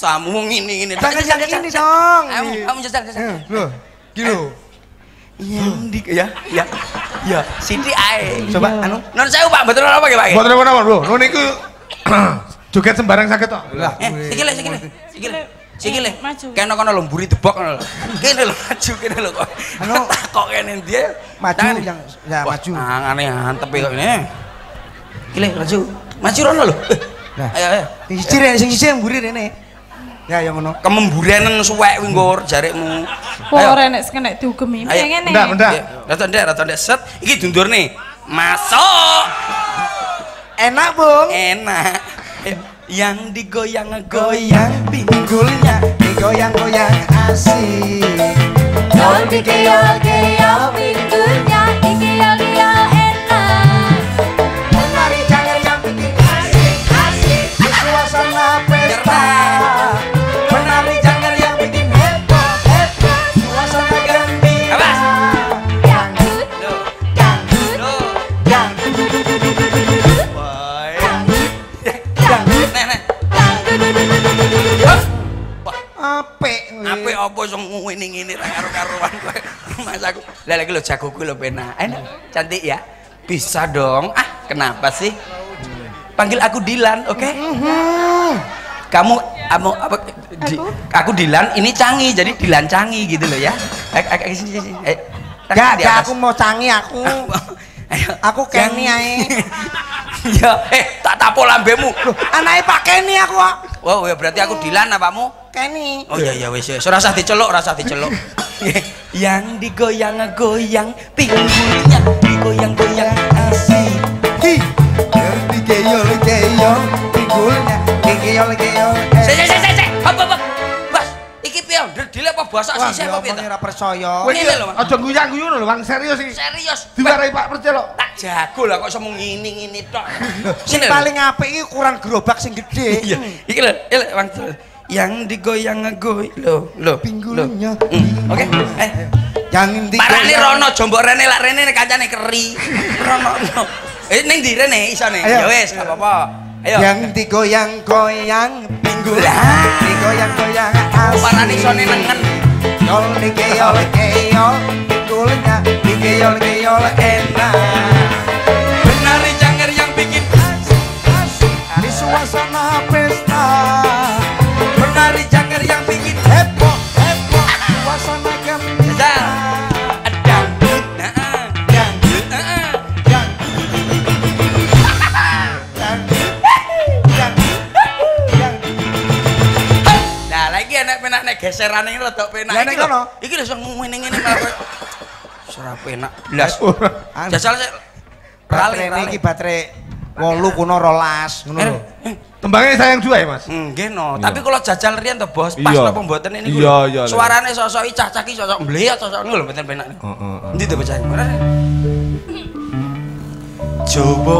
Mangsamu ngini ngini. Jangan yang ini dong. Kamu, kamu. Eh, Loh, gitu. Yang di ya, ya, ya. Siti ae. Coba anu. Non saya pak, betul apa ya pak? Buat apa nama bro? Nu niku joget sembarang sakit toh. Lah, Eh, sikile, sikile, sikile. Sikile. Maju. Kene kono lho mburi tebok ngono lho. Kene lho maju kene lho kok. Anu. kok kene dia Maju yang ya maju. Angane antep kok ini. Kile maju. Maju rono lho. Eh, Nah. Ayo ayo. Rene, sing siji yang mburi rene. Ya yang ngono. Kememburenen suwek kuwi nggur jarikmu. Wah, renek sekenek diugemi. Ayo. Pengen Ndak, ndak. Rata ndek, rata ndek set. Iki dundur nih. Masuk. Enak, Bung. Enak. Eh, Yang digoyang-goyang pinggulnya. Digoyang-goyang asik. Yo dikeol-keol pinggulnya Apik apa sing ngene ngene ra karo-karuan kowe. Mas aku. Lah lagi lho jagoku lho penak. Enak, cantik ya. Bisa dong. Ah, kenapa sih? Panggil aku Dilan, oke? Kamu kamu apa di, aku Dilan, ini Cangi, jadi Dilan Cangi gitu loh ya. Eh, eh, eh, sini, sini. Eh, tangan Gak, di gak atas. aku mau canggih aku. Aku Kenny ae. ya, eh tak tapo lambemu. Anake Pak Kenny aku kok. Wow, ya berarti aku Dilan apamu? Kenny. Oh iya iya wis wis. Ora usah diceluk, ora usah diceluk. Yang digoyang-goyang pinggulnya, digoyang-goyang asik. Hi. Digeyol-geyol pinggulnya. Digeyol-geyol. Sik sik sik sik, sik. Hop hop hop. Bas, iki piye? Dile apa basa Wah, sih ya apa piye? ora percaya. Kowe Ngene lho, aja guyu-guyu lho, Bang, serius iki. Serius. Diwarai Pak Percelo. Tak jago lah kok semung ngini-ngini tok. Sing paling apik iki ukuran gerobak sing gede. Iya, iki lho, iki lho, Bang. Yang lho, lho. Pinggulnya. lho. Hmm, Oke, eh. Yang inti Parane Rono, jombok Rene lak Rene kancane keri. Rono. Rono. Eh ning ndi rene isone? Ayo. Ya wis, gak apa-apa. Ayo. Yang digoyang-goyang minggu lah lah. digoyang-goyang Parane isone nengen. Yol dikeyol keyol Kulnya dikeyol keyol enak Penari janger yang bikin Di suasana pesta nek geseran ini rada penak. Lah, Iki nek lho. Iki lho sing ngene ngene malah. Ora penak. Blas. Anu, Jajal sik. Baterai ini iki baterai Wolu kuno rolas ngono lho. Tembangnya sayang juga ya mas? Nggih no, tapi kalau jajal riyen to bos, pas Iya. napa mboten ini Iya, iya, lah. Suarane sosok cah-cah iki sosok mbleyot sosok ngono lho mboten penak. Heeh. Endi to bocah? Coba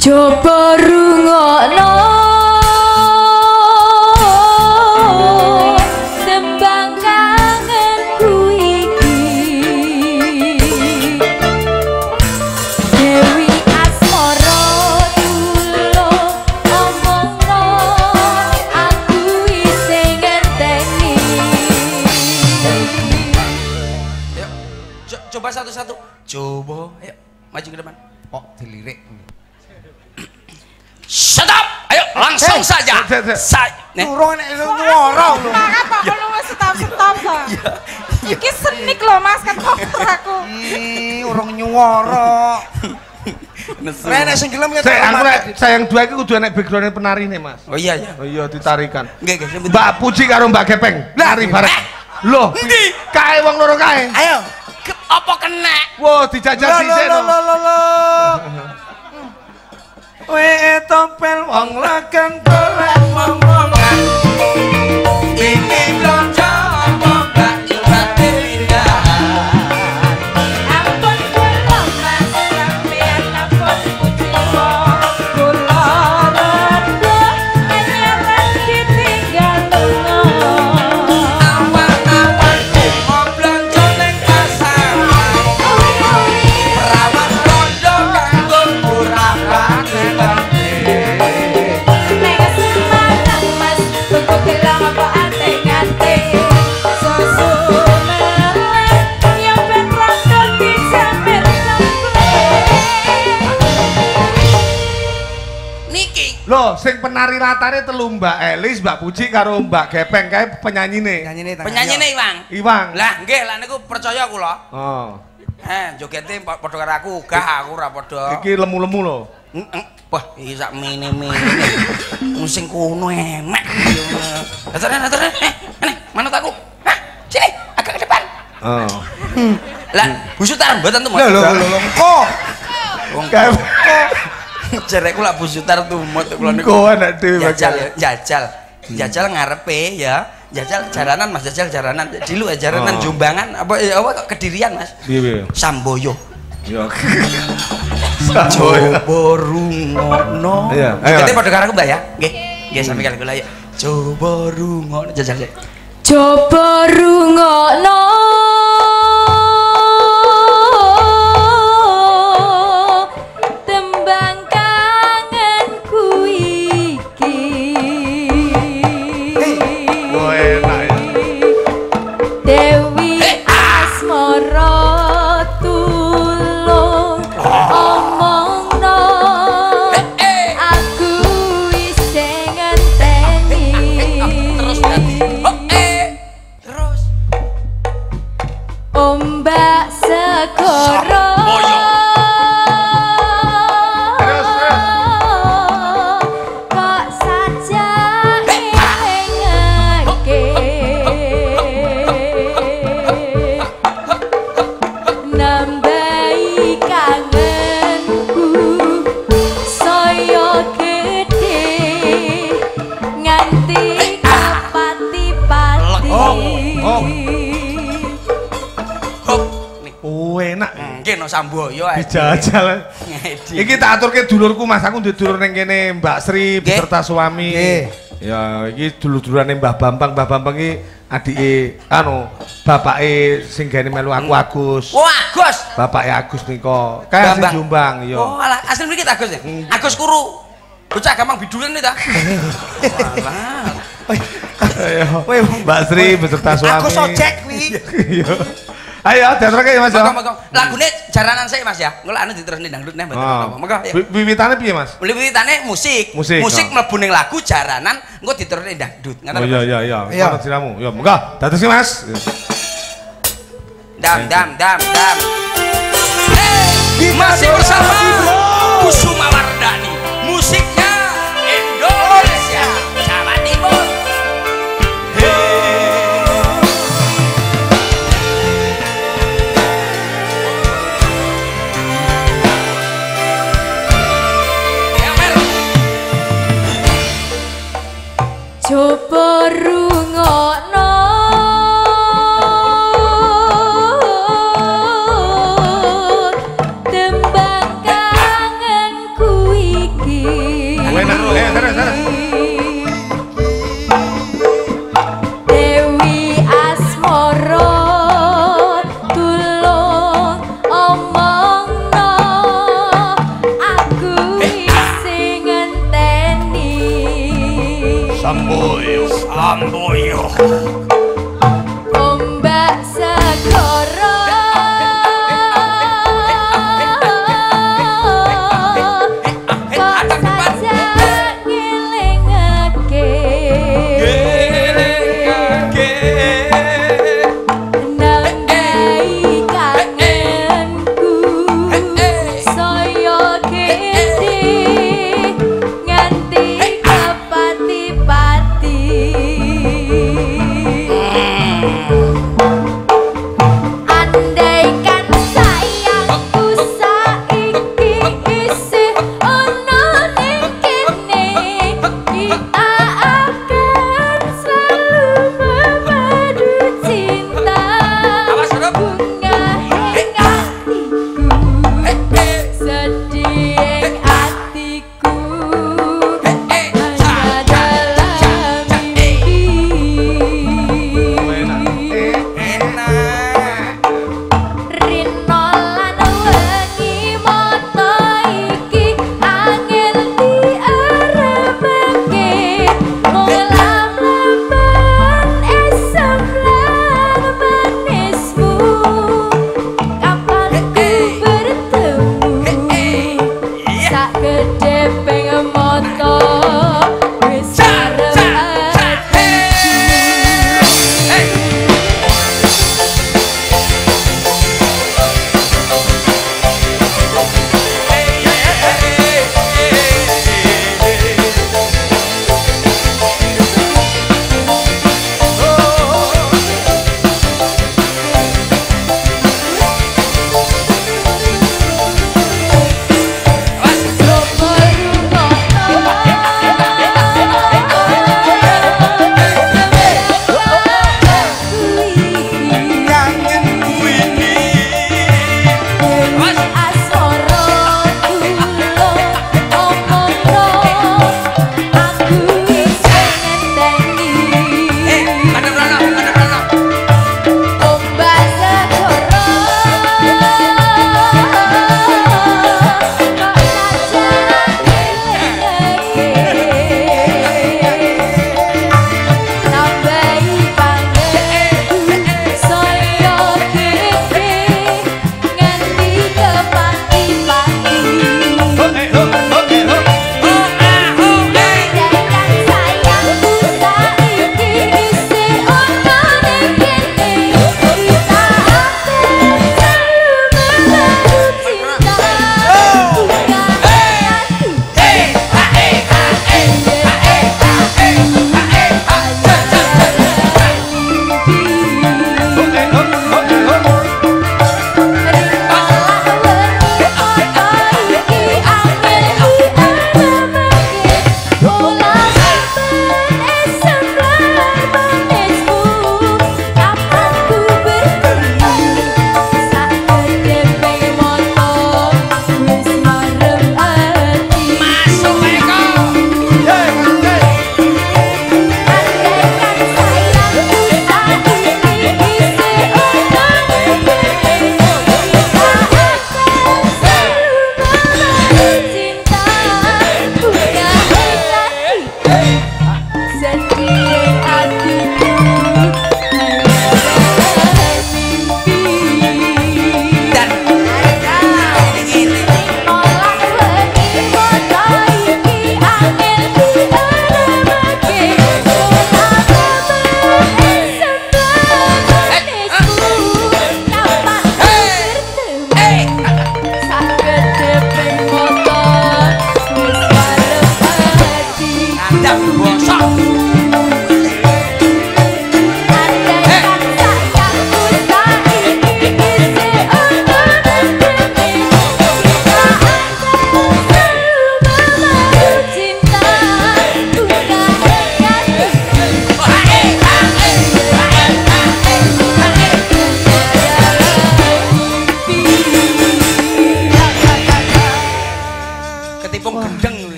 Coba rungokno satu-satu. Coba, ayo maju ke depan. Kok dilirik. Shut up! Ayo langsung Eh, saja. eh, eh, eh. Saya, nih. Durung nek nyuara lho. Maka kok lu wis stop-stop to. Iki senik lho Mas kan koper aku. Ih, urung nyuara. Nesu. Rene sing gelem ya Saya aku nek sayang dua iki kudu enek background penari nih mas. Oh iya ya. Oh iya ditarikan. Nggih, nggih. Mbak Puji karo Mbak Gepeng. Lari bareng. Loh, kae wong loro kae. Ayo. apa kena? Wo dijajar sih to. Lo lo lo lo. Wee tompel wong lakan pelan mamongan. Penari latare telu Mbak Elis, Mbak Puji karo Mbak Gepeng kae penyanyine. Nyanyi nih. Penyanyine Iwang. Iwang. Lah nggih, lah niku percaya kula. Oh. Eh, jogete pa- padha karo aku, gah aku ora padha. Iki lemu-lemu lho. Wah, iki sak mini-mini. Wong sing kuno enak. Aturane, aturane. Eh, manut aku. Hah, sini, agak ke depan. Oh. Lah, busutar mboten tuh. Lho lho lho lho. Kok Wong Kae jerek kula busutar tuh mot kula niku. kok anak dhewe Jajal, bakal. ya, jajal. Jajal ngarepe ya. Jajal jaranan Mas, jajal jaranan. Dilu jaranan Oh. Jumbangan apa eh, apa kok Kedirian Mas. Piye? Samboyo. Yo. Coba rungono. Iya, ayo, Jogete Mas. padha karo aku Mbak ya. Nggih. Nggih sampe kali kula ya. Coba rungono jajal. Coba rungokno Nggih no Samboyo ae. Dijajal. Iki tak aturke dulurku Mas, aku duwe dulur ning kene Mbak Sri beserta suami. Ya, iki dulur-dulurane Mbah Bambang. Mbah Bambang iki adike anu, bapake sing gane melu aku Agus. Wah, Agus. Bapak ya Agus niko. Kayak sing. Jombang iya. Oh, alah asli mriki Agus ya? Agus Kuru. Bocah gampang bidulan nih ta. Alah. Ayo. Weh, Mbak Sri beserta suami. Aku sojek wi. Iya. Ayo teaterke ya Mas ya. Monggo monggo. Lagune jaranan saya Mas ya. Engko anu diterusne dangdut neh mboten Oh. apa. Monggo. Wi- Wiwitane piye Mas? Wiwitane musik. Musik, Musik oh. mlebu ning lagu jaranan engko diterusne dangdut. Oh iya iya iya. Iya. Kono siramu. Ya monggo. Dados ki Mas. Dam dam dam dam. Hey, masih bersama Kusuma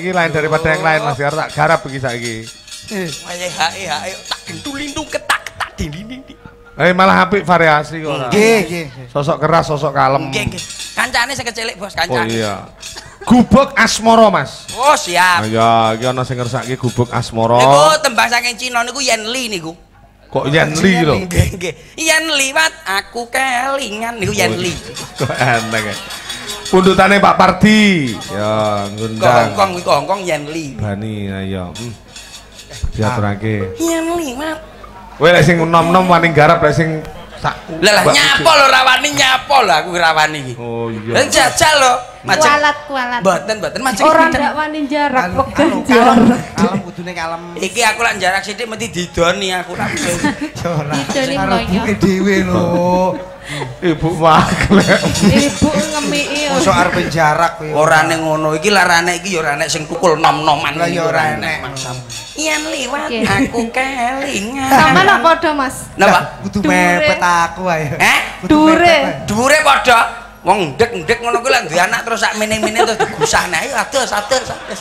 Niki lain daripada yang lain Mas, biar tak garap iki saiki. Ayo hae hae tak gentul-lintung ketak ketak ding ding ding. Eh malah apik variasi kok. Nggih, nggih. Sosok keras, sosok kalem. Nggih nggih. Kancane sekecilik Bos, Oh kancane. iya. Gubuk Asmoro, Mas. Oh, siap. Ya, iki ana sing ngersake gubuk Asmoro. Niku tembang saking Cina niku Yen Li niku. Kok Yen Li lho. Nggih nggih. Yen liwat aku kelingan niku Yen Li. Kok ya. Pundutane Pak Pardi. Ya, ngundang. Hongkong kuwi Hongkong Yen Li. Bani ayo. Hmm. Diaturake. Yen liwat. Kowe lek sing nom-nom wani garap lek sing sak Lah lah nyapa lho rawani nyapa lho aku rawani iki. Oh Lah iya. jajal lho. Kualat kualat. Mboten mboten macet. Ora ndak wani jarak kalem, jarak. kalem kudune kalem. Iki aku lak jarak sithik mesti didoni aku lak. Ora. Didoni buke dhewe lho. Ibu maklek. Ibu ngemiki. Mosok arep jarak kowe. Ora ning ngono iki larane iki ya ora nek sing tukul nom-noman. Lah ya iki ora enek. maksam. Yen liwat aku kelingan. Sama nak padha, Mas. Napa? Kudu Dure. mepet aku ae. Eh? Kudu Dure. Dhuwure padha. Wong ndek-ndek ngono kuwi lak duwe anak terus sak mene-mene terus digusahne. Ayo atus atus atus.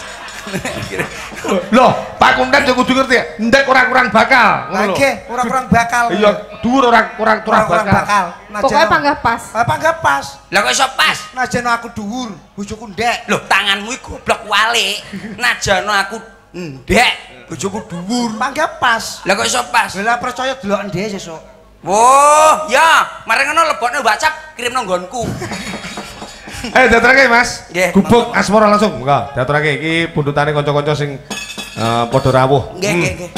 Loh, Pak Kundan juga kudu ngerti ya. Ndek ora kurang bakal. ngono lho. Oke, ora kurang bakal. Iya, dhuwur ora kurang kurang bakal. bakal. Pokoknya panggah pas. Apa enggak pas? Lah kok iso pas? Najan aku dhuwur, bojoku ndek. Loh, tanganmu iki goblok walik. Najano aku ndek, bojoku dhuwur. Panggah pas. Lah kok iso pas? Lah percaya delok ndek sesuk. Woh, ya, mari ngono lebokne WhatsApp kirim nang nggonku. Eh, diaturake Mas. Nggih. Gubuk Asmoro langsung. Enggak, diaturake iki pundutane kanca-kanca sing eh, padha rawuh. Nggih, nggih, nggih.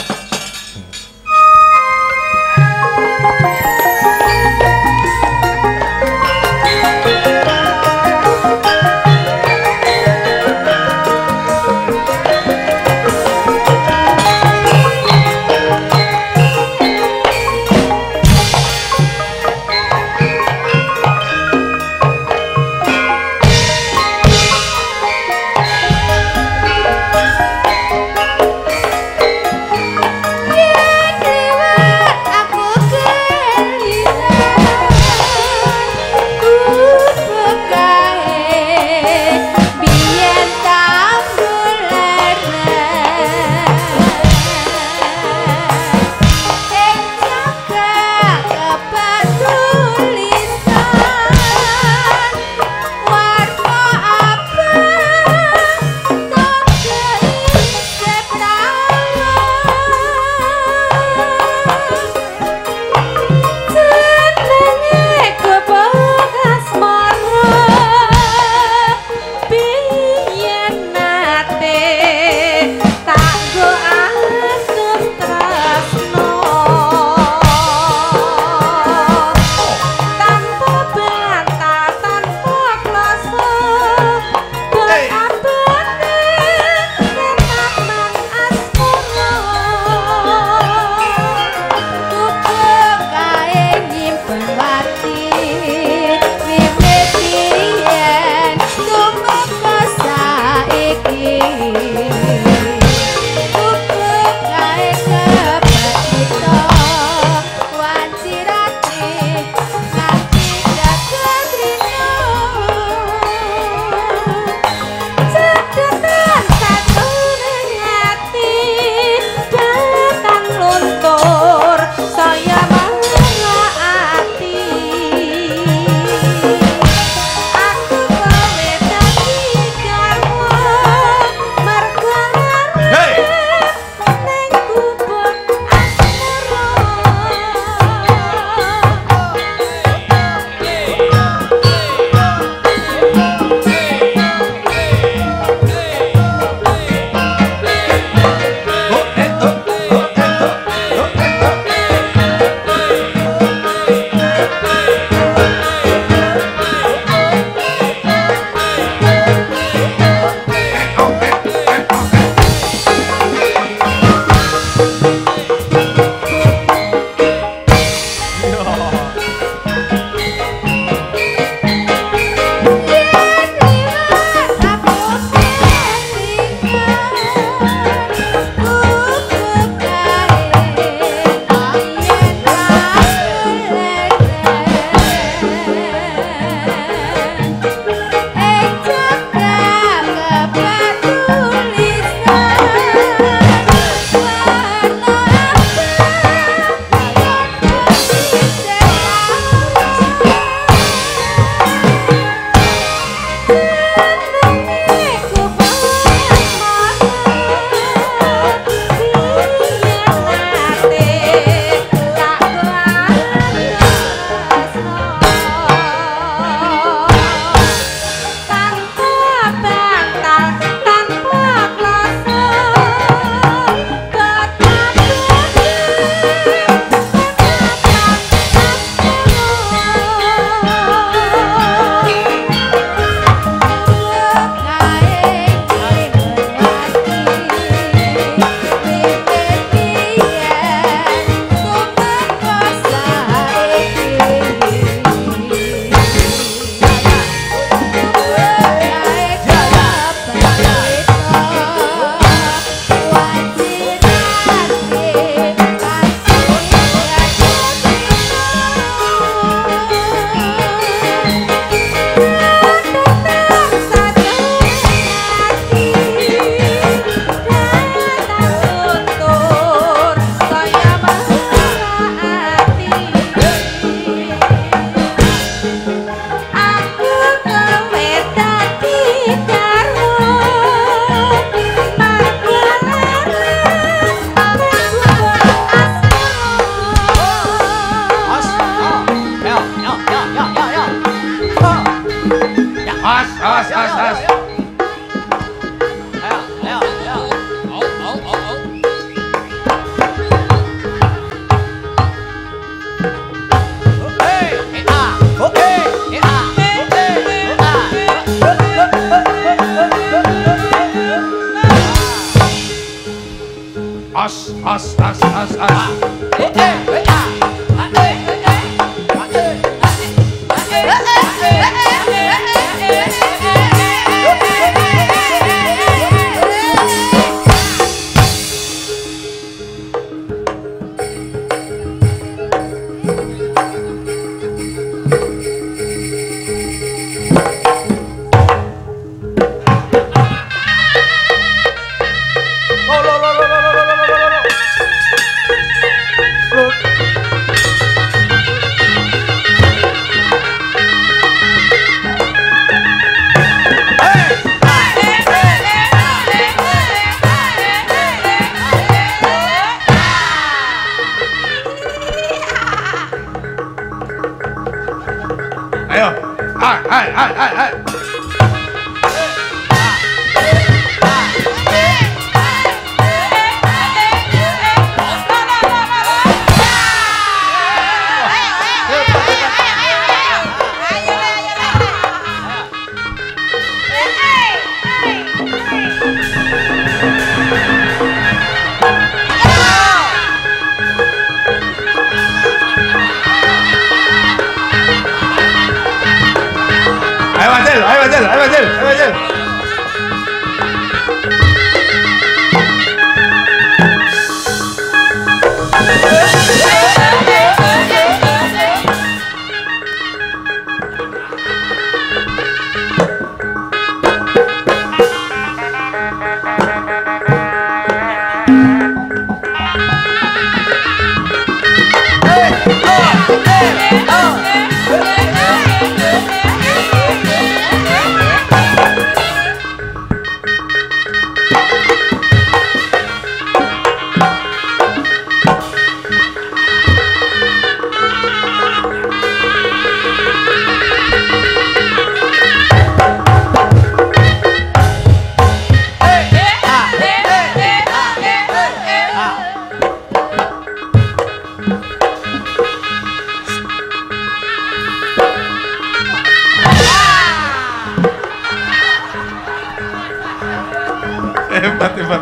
Hebat, hebat.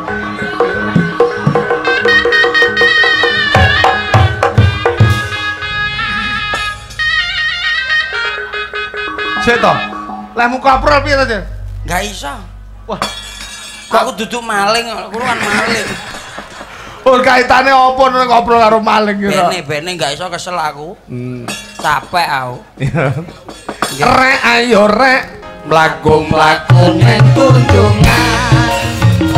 Sik to. Lemu koprol piye to, Jil? Gak iso. Wah, Aku duduk maling, aku kan maling. oh kaitane apa nek koprol karo maling gitu. Bene bene gak iso kesel aku. Hmm. Capek aku. Rek ayo rek. Mlaku mlaku ning kunjungan.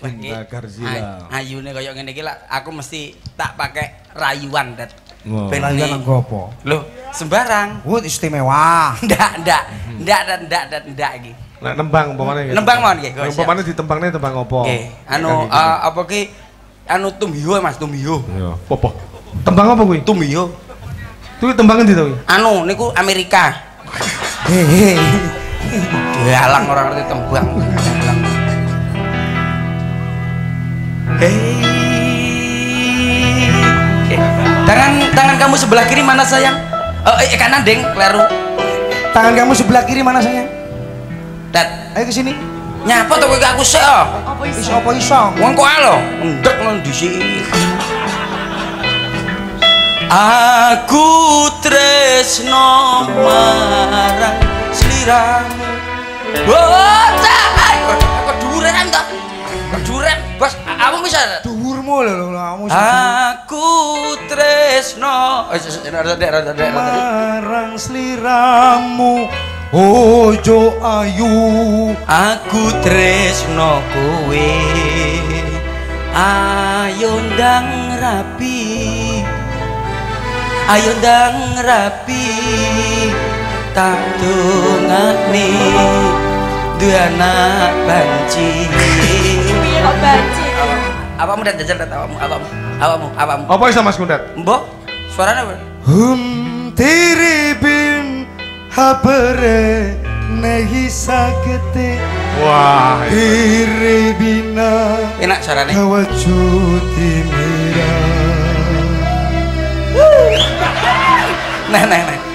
Wah. Ay- Ayune kaya ngene iki aku mesti tak pakai rayuan, Dat. Ben Rayuan nggo apa? Sembarang. Oh, istimewa. Ndak, ndak. Ndak, ndak, ndak, ndak, ndak iki. Nek nembang umpamane gitu. Nembang mawon nggih, Umpamane ditembangne tembang apa? Nggih, anu gitu. eh, apa ki anu tumhiyo Mas, tumhiyo. Iya, apa? Tembang apa kuwi? Tumhiyo. Kuwi tembang endi to? Anu niku Amerika. Hehe. Galang orang ngerti tembang. Hey. Eh, Tangan tangan kamu sebelah kiri mana sayang? Oh, eh kanan deng, kleru. Tangan kamu sebelah kiri mana sayang? Dat, Ayo ke sini. nyapa to kowe ke aku sik oh. Iso apa iso? Wong kok alo, ndek nang dhisik. Aku tresno marang sliramu. Oh, tak. Kok dhuwuran to? Dhuwuran, Bos? Kamu bisa? Dhuwurmu lho lho kamu. Aku tresno. Eh, dek, rada dek. Marang sliramu. Ojo ayu. Aku tresno kowe. Ayo ndang rapi ayo ndang rapi tak dongane duwe anak banci. Piye kok banci? apamu dan jajal dat apamu? Apamu? Apamu? Apamu? Apa iso Mas Kundat? mbok suaranya apa? Hum tiri bin habere nehi sakete Wah. tiri bina enak suaranya kawa cuti mira nah nah nah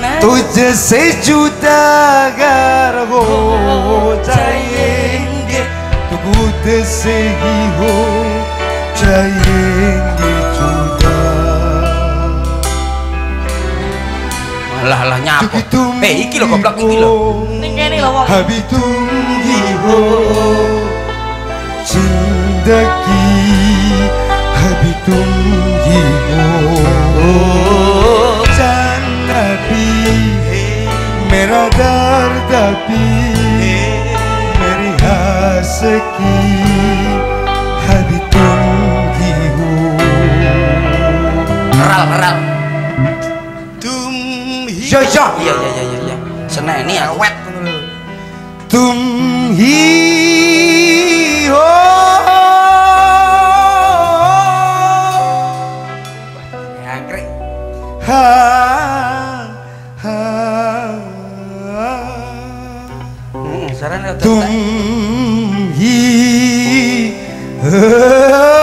nah nah तुझे से जुदा अगर हो जाएंगे तो खुद से ही हो जाएंगे जुदा lah lah nyapo क्योंकि तुम eh iki lho goblok iki lho Ning kene lho wong. अभी तुम ही हो जिंदगी मेरा दर्द भी मेरी हंस की अभी तुम ही हो ral ral तुम ही yo yo iya iya iya iya iya seneni ya wet तुम तुम tak. ही हो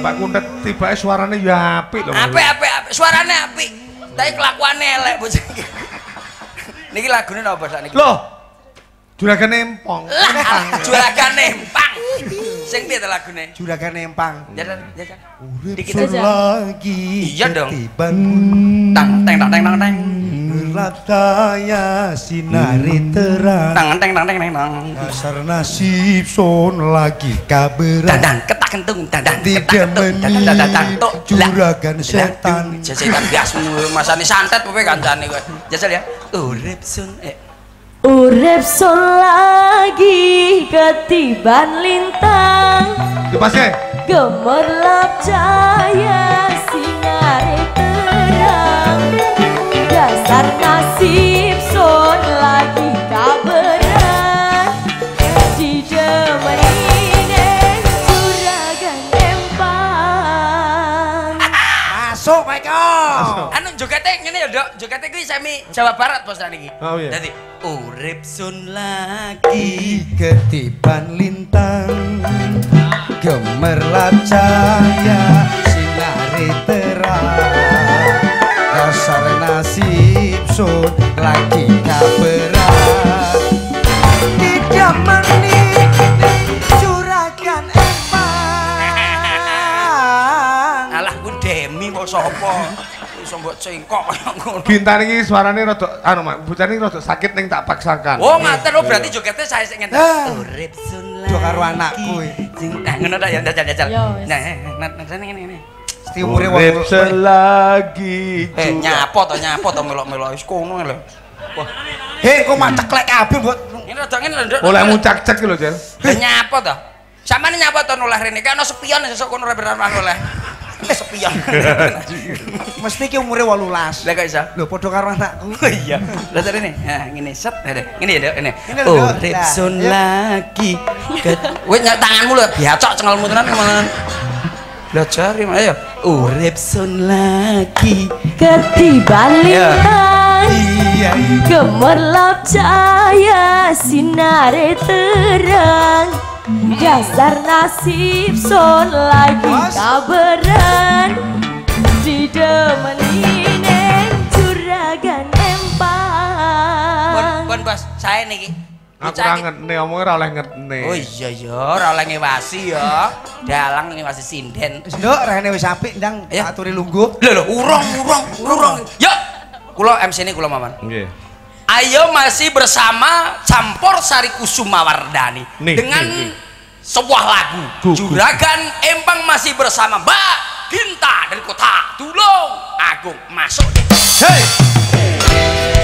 hebat Pak Kundat tibake suarane ya apik lho. Mas. Apik apik apik, suarane apik. Tapi kelakuane elek bocah iki. Niki lagune napa sakniki? Loh. Juragan empong. Lah, juragan nempang. Sing piye ta lagune? juragan empang Jajan, jajan. urip lagi Iya dong. ketiban Tang teng tang teng tang teng. rataya sinari terang Tang teng tang teng teng tang. dasar nasib son lagi kaberan Dandang ketak kentung, dandang tidak ketak kentung, tok. Juragan setan Setan biasmu masane santet pepe kancane kowe. Jajal ya. Urip sun eh Urip sun lagi ketiban lintang Dipasnya. Gemerlap cahaya ya, Dok. Jogate kuwi sami Jawa Barat bos niki. Oh, iya. Dadi urip sun lagi. ketiban lintang gemerlap cahaya sinari terang dasar nasib sun lagi mbok cengkok kaya ngono. Gintan iki suarane rada anu Mak, bocah iki rada sakit ning tak paksakan. Oh, ngaten oh berarti jogete saya sing ngene. Ah. Urip sun Do karo lagi. anakku. Sing nah ngono ta ya jajal jajal. Ya, wis. Nah, ngene ngene. Mesti umure wong Urip selagi Eh, nyapo to nyapo to melok-melok wis kono lho. Wah, Hei, kok mak ceklek kabeh, Mbok. ini rada ngene lho, Nduk. Oleh mucak-cek lho, Jel. Lah nyapo to? Samane nyapa to noleh rene? Kayak ono sepion sesuk kono ora beran noleh. Ono sepion. Mesti ki umure 18. Lah kok iso? Lho padha karo anakku. Oh iya. Lah nih. Nah, ngene set. Ada. Ngene ya, ngene. Lah, sun ya. lagi. Wes nyak tanganmu lho, biacok cengelmu tenan malah. Lah cari ayo. Urip sun lagi. Ketiban Ya. lintang Iya. Gemerlap cahaya sinare terang Dasar nasib son lagi kabaran Didemeni neng juragan empang Bon, bon bos, saya niki. Aku ora ngerti omongnya ora oleh ngerti. Oh iya ya, ora oleh ngewasi ya. Dalang ngewasi sinden. Nduk rene wis apik ndang Ya. aturi lungguh. Lho lho, urung urung urung. Yuk. Kula MC ini kula Maman. Nggih. Ayo masih bersama Campur Sari Kusuma Wardani Nih, dengan nih, nih. sebuah lagu Gugu. Juragan Empang masih bersama Mbak Ginta dari kota Tulung Agung masuk deh. Hey.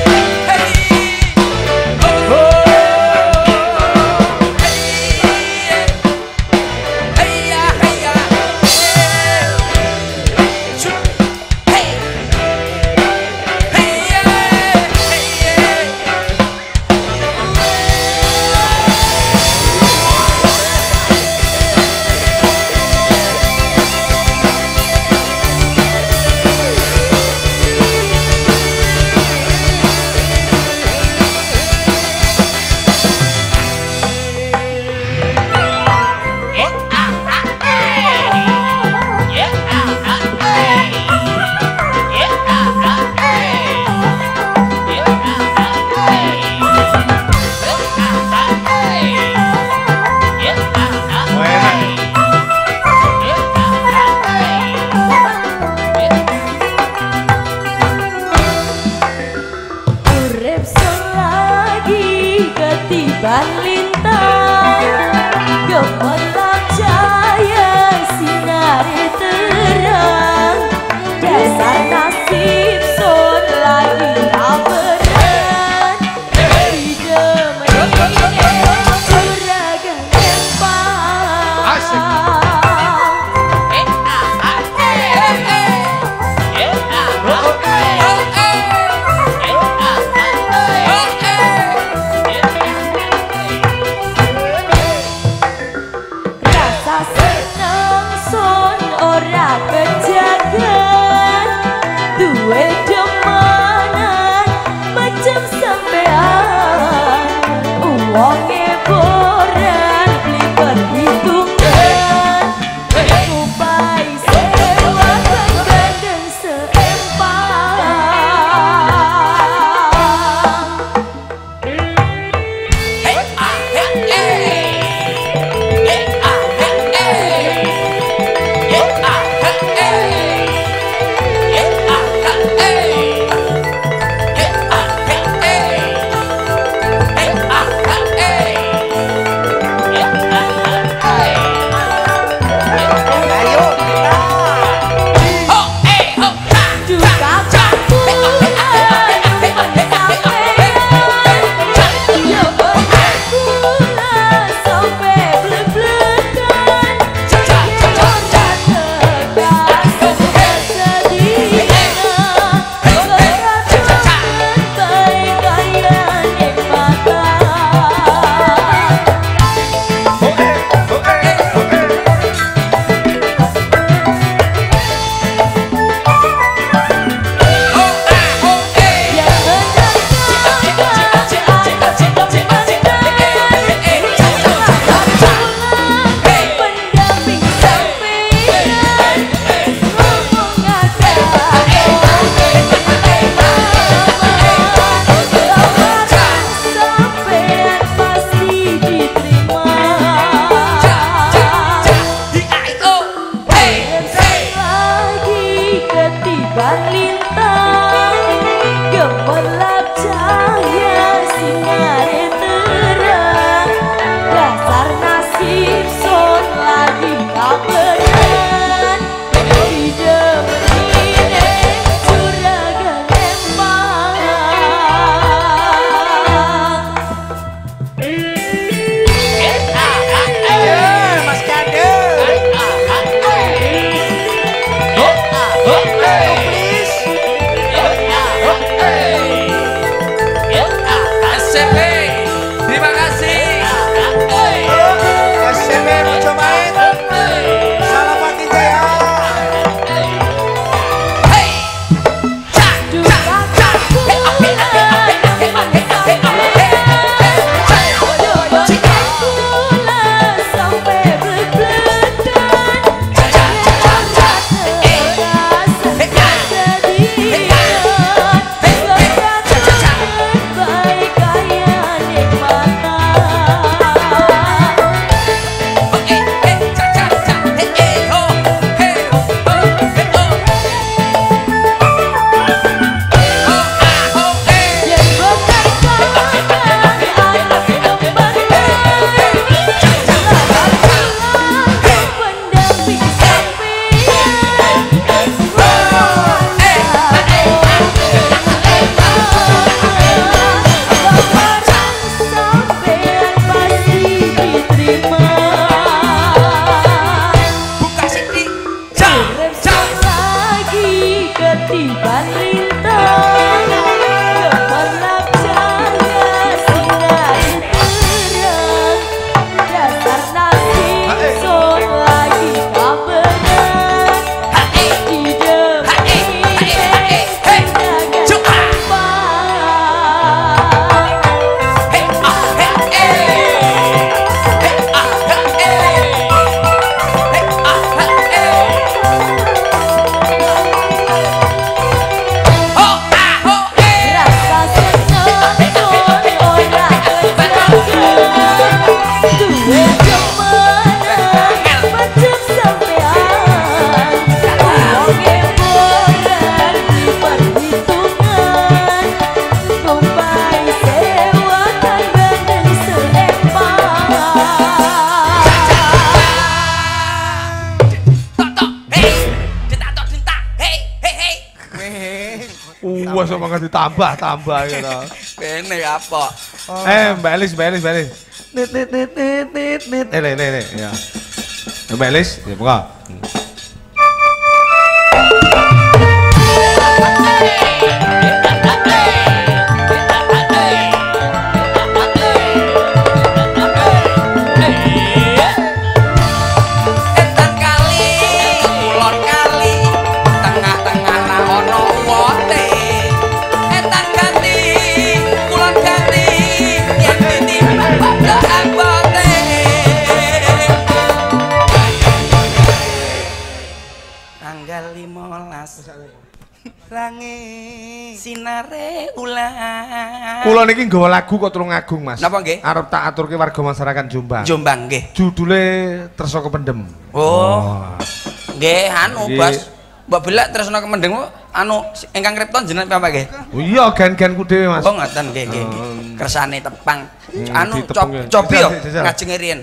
Apa? Eh, Mbak Elis, Mbak Elis, Mbak Elis. Nit nit nit nit nit nit. Eh, nih, nih, nih, ya. Mbak Elis, ya buka. Kula niki nggawa lagu kok tulung agung, Mas. Napa nggih? Arep tak aturke warga masyarakat Jombang. Jombang nggih. Judule Tresoko Pendem. Oh. Nggih, anu. Bos. Mbak Bila tresno kemendengmu anu ingkang kripton jeneng piyambak nggih? Oh iya, gen-genku dhewe, Mas. Oh ngoten nggih nggih. nggih. Kersane tepang. Hmm, Anu ya. cobi yo ngajenge riyen.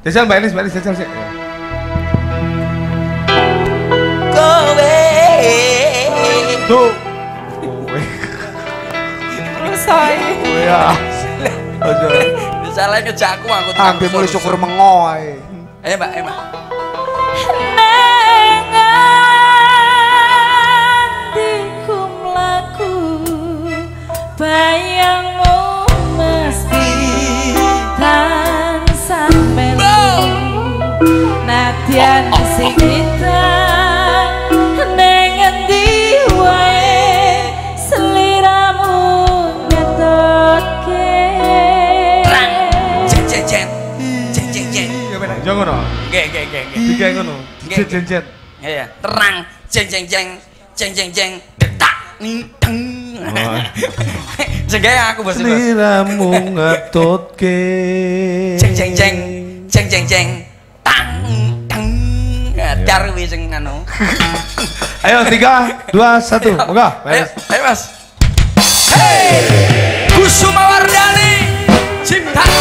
Jajal Mbak Elis, Mbak Elis jajal sik. Kowe Tuh. Kowe. Rusoy. Kowe ya. Aja. Salah ngejakku aku. Ambil mulai syukur mengo ae. Ayo Mbak, ayo Mbak. Nengantiku mlaku bayangmu mesti tansah melu nadyan sing kita Nggih nggih nggih nggih. Digawe ngono. Jet jet jet. Iya, terang. Jeng jeng jeng. Jeng jeng jeng. Detak. Ning teng. Oh. Jenenge aku bos. Bos. Seliramu ngetutke. Jeng jeng jeng. Jeng jeng jeng. Tang tang. Dar wis sing anu. Ayo tiga, dua, satu, moga. Ayo, ayo Mas. Hey! Kusuma Wardani ciptaan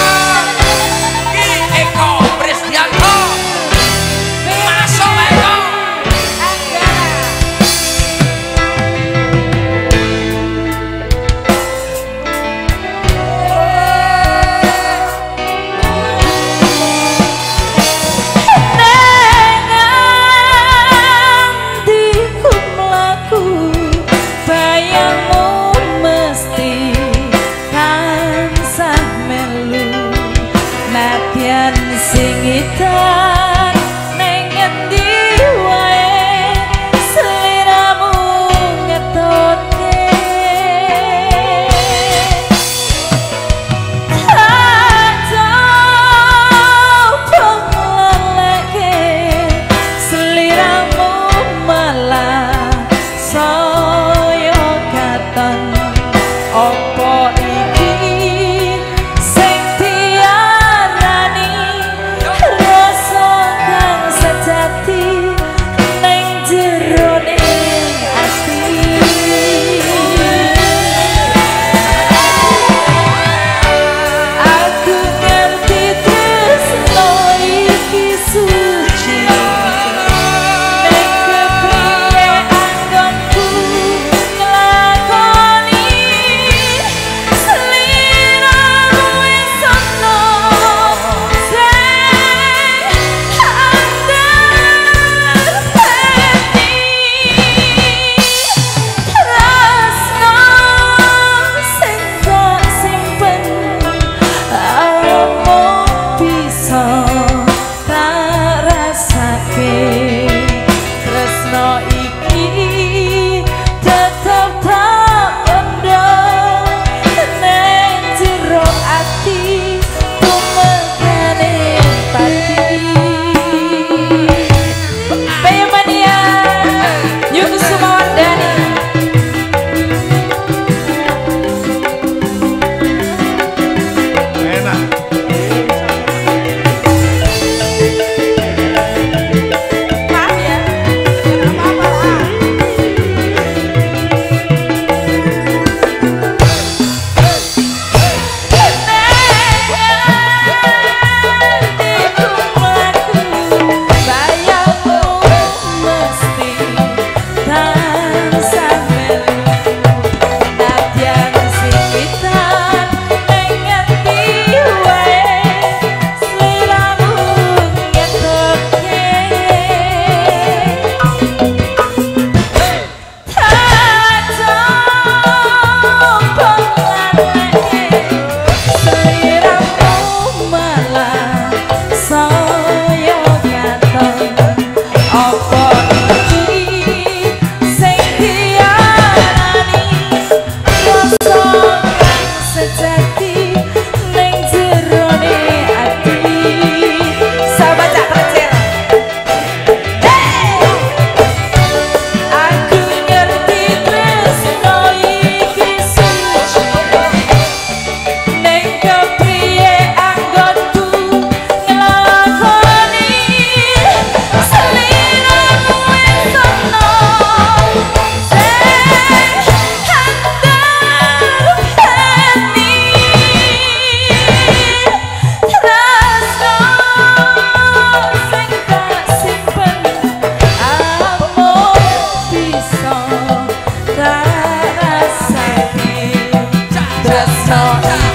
talk.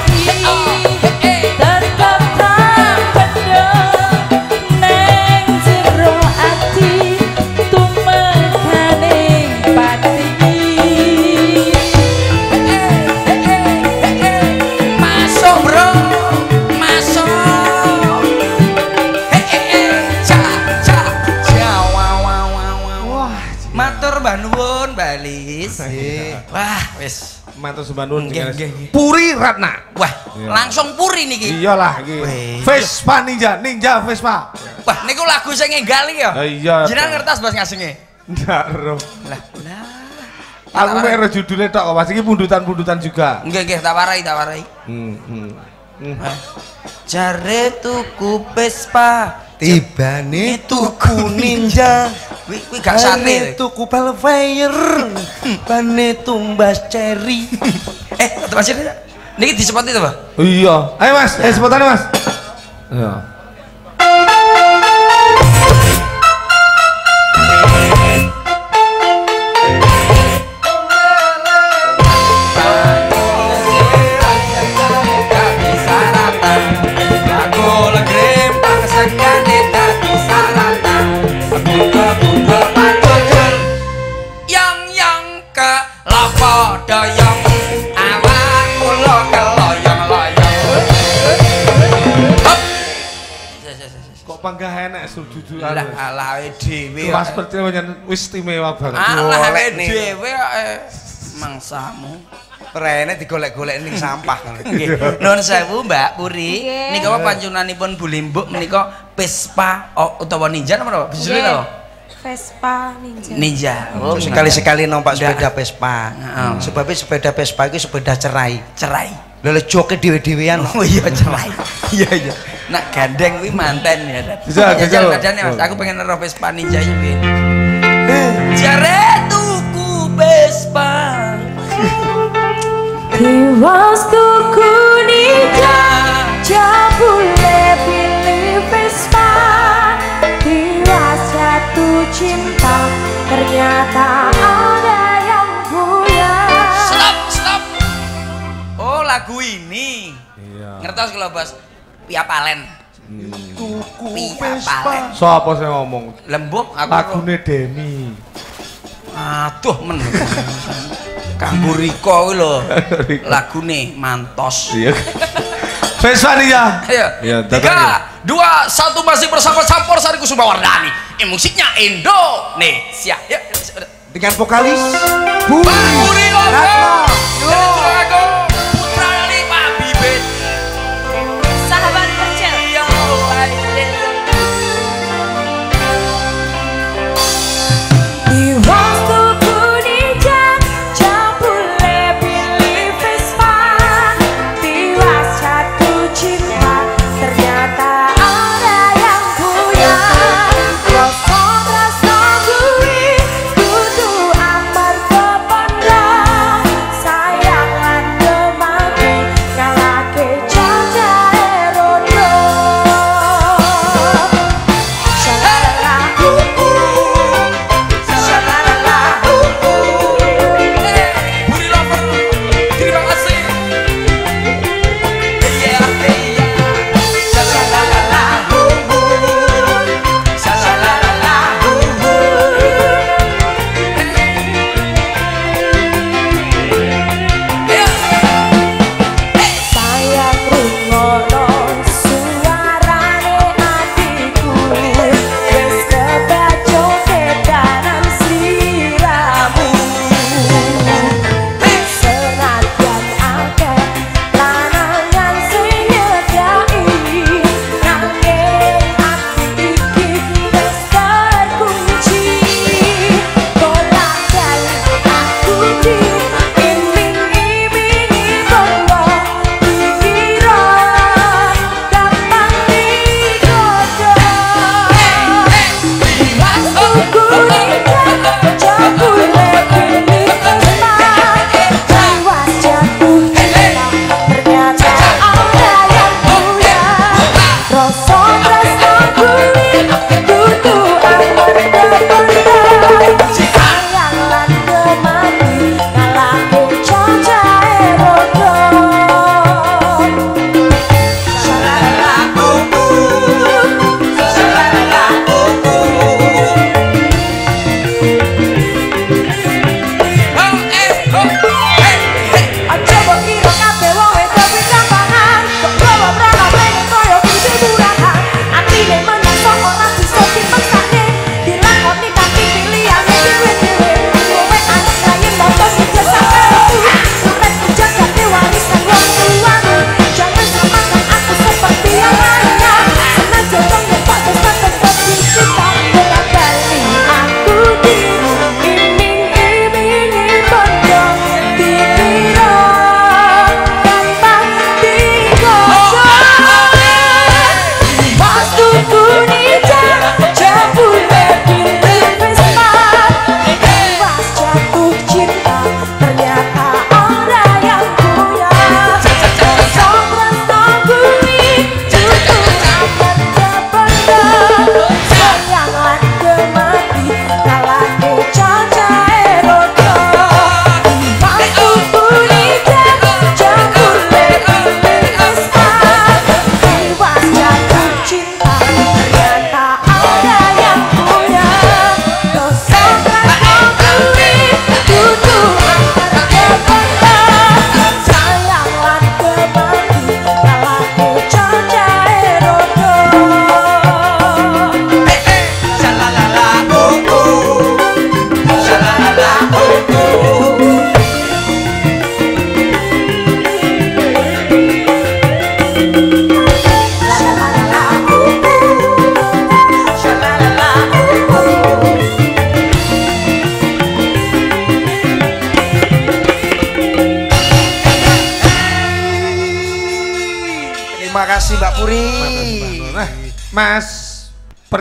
Matur sembah nuwun Nggih, jenengan. nggih, nggih. Puri Ratna. Wah, Iya. langsung puri niki. Iyalah iki. Weh. Vespa Ninja, Ninja Vespa. Wah, niku lagu sing enggal iki ya. Iya, Jenengan Pak. ngertos Bos ngasinge? Ndak roh. Lah, lah. Aku mek ero judulnya tok kok Mas iki pundutan-pundutan juga. Nggih, nggih, tak warai, tak warai. Hmm, hmm. Hmm. Jare tuku Vespa, Tibane tuku ninja. kuwi gak sate. tuku Belfire. Bane tumbas cherry. Eh, Mas Niki disepoti to, Pak? Iya. Ayo Mas, eh sebutannya Mas. Iya. Jujur Lah alah awake dhewe. Mas kok. percaya pancen wis istimewa banget. Alah Golek nih. dhewe kok, eh, mangsamu. Rene digolek-golek ning sampah. Nggih. Nuwun sewu Mbak Puri. Nika apa pancunanipun Bu Limbuk menika Vespa oh, utawa Ninja napa? Nggih. napa? Vespa Ninja. Ninja. Oh, sekali-sekali numpak sepeda Vespa. Heeh. Sebabnya sepeda Vespa itu sepeda cerai. cerai. Lele joke dhewe-dhewean. Oh iya cerai. Iya iya. Nak gandeng kuwi manten ya. Bisa, bisa, Pak. badannya Mas. Aku pengen ero Vespa Ninja iki piye. Jare tuku Vespa. Tiwas tuku ninja Jabule pilih Vespa Tiwas jatuh cinta Ternyata lagu ini. Iya. Ngertos kalau Bos? Pia Palen. Tuku Pia Palen. Sopo sing ngomong? Lembut aku. Lagune Demi. Aduh men. Kanggo Riko kuwi lho. Lagune mantos. Iya. Vespa Ninja. Ayo. Iya, Tiga, dua, satu masih bersama Sampor Sari Kusuma Wardani. Eh, musiknya Indonesia. Ya. Dengan vokalis Bang Puri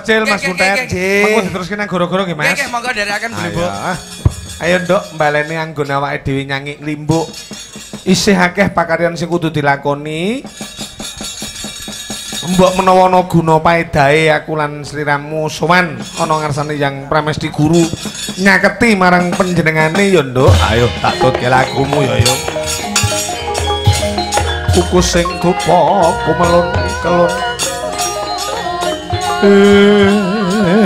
Percil Mas oke. Mengko diteruske nang goro-goro nggih, Mas. Monggo dherekaken Bu Limbo. Ayo. Ayo nduk baleni anggon awake dhewe nyanyi limbuk. Isih akeh pakaryan sing kudu dilakoni. Mbok menawa ana guna paedahe aku lan sliramu sowan ana ngarsane yang pramesti guru nyaketi marang panjenengane ya nduk. Ayo tak tutke lagumu ya yo. Kuku sing kupo kumelun kelun. Eh.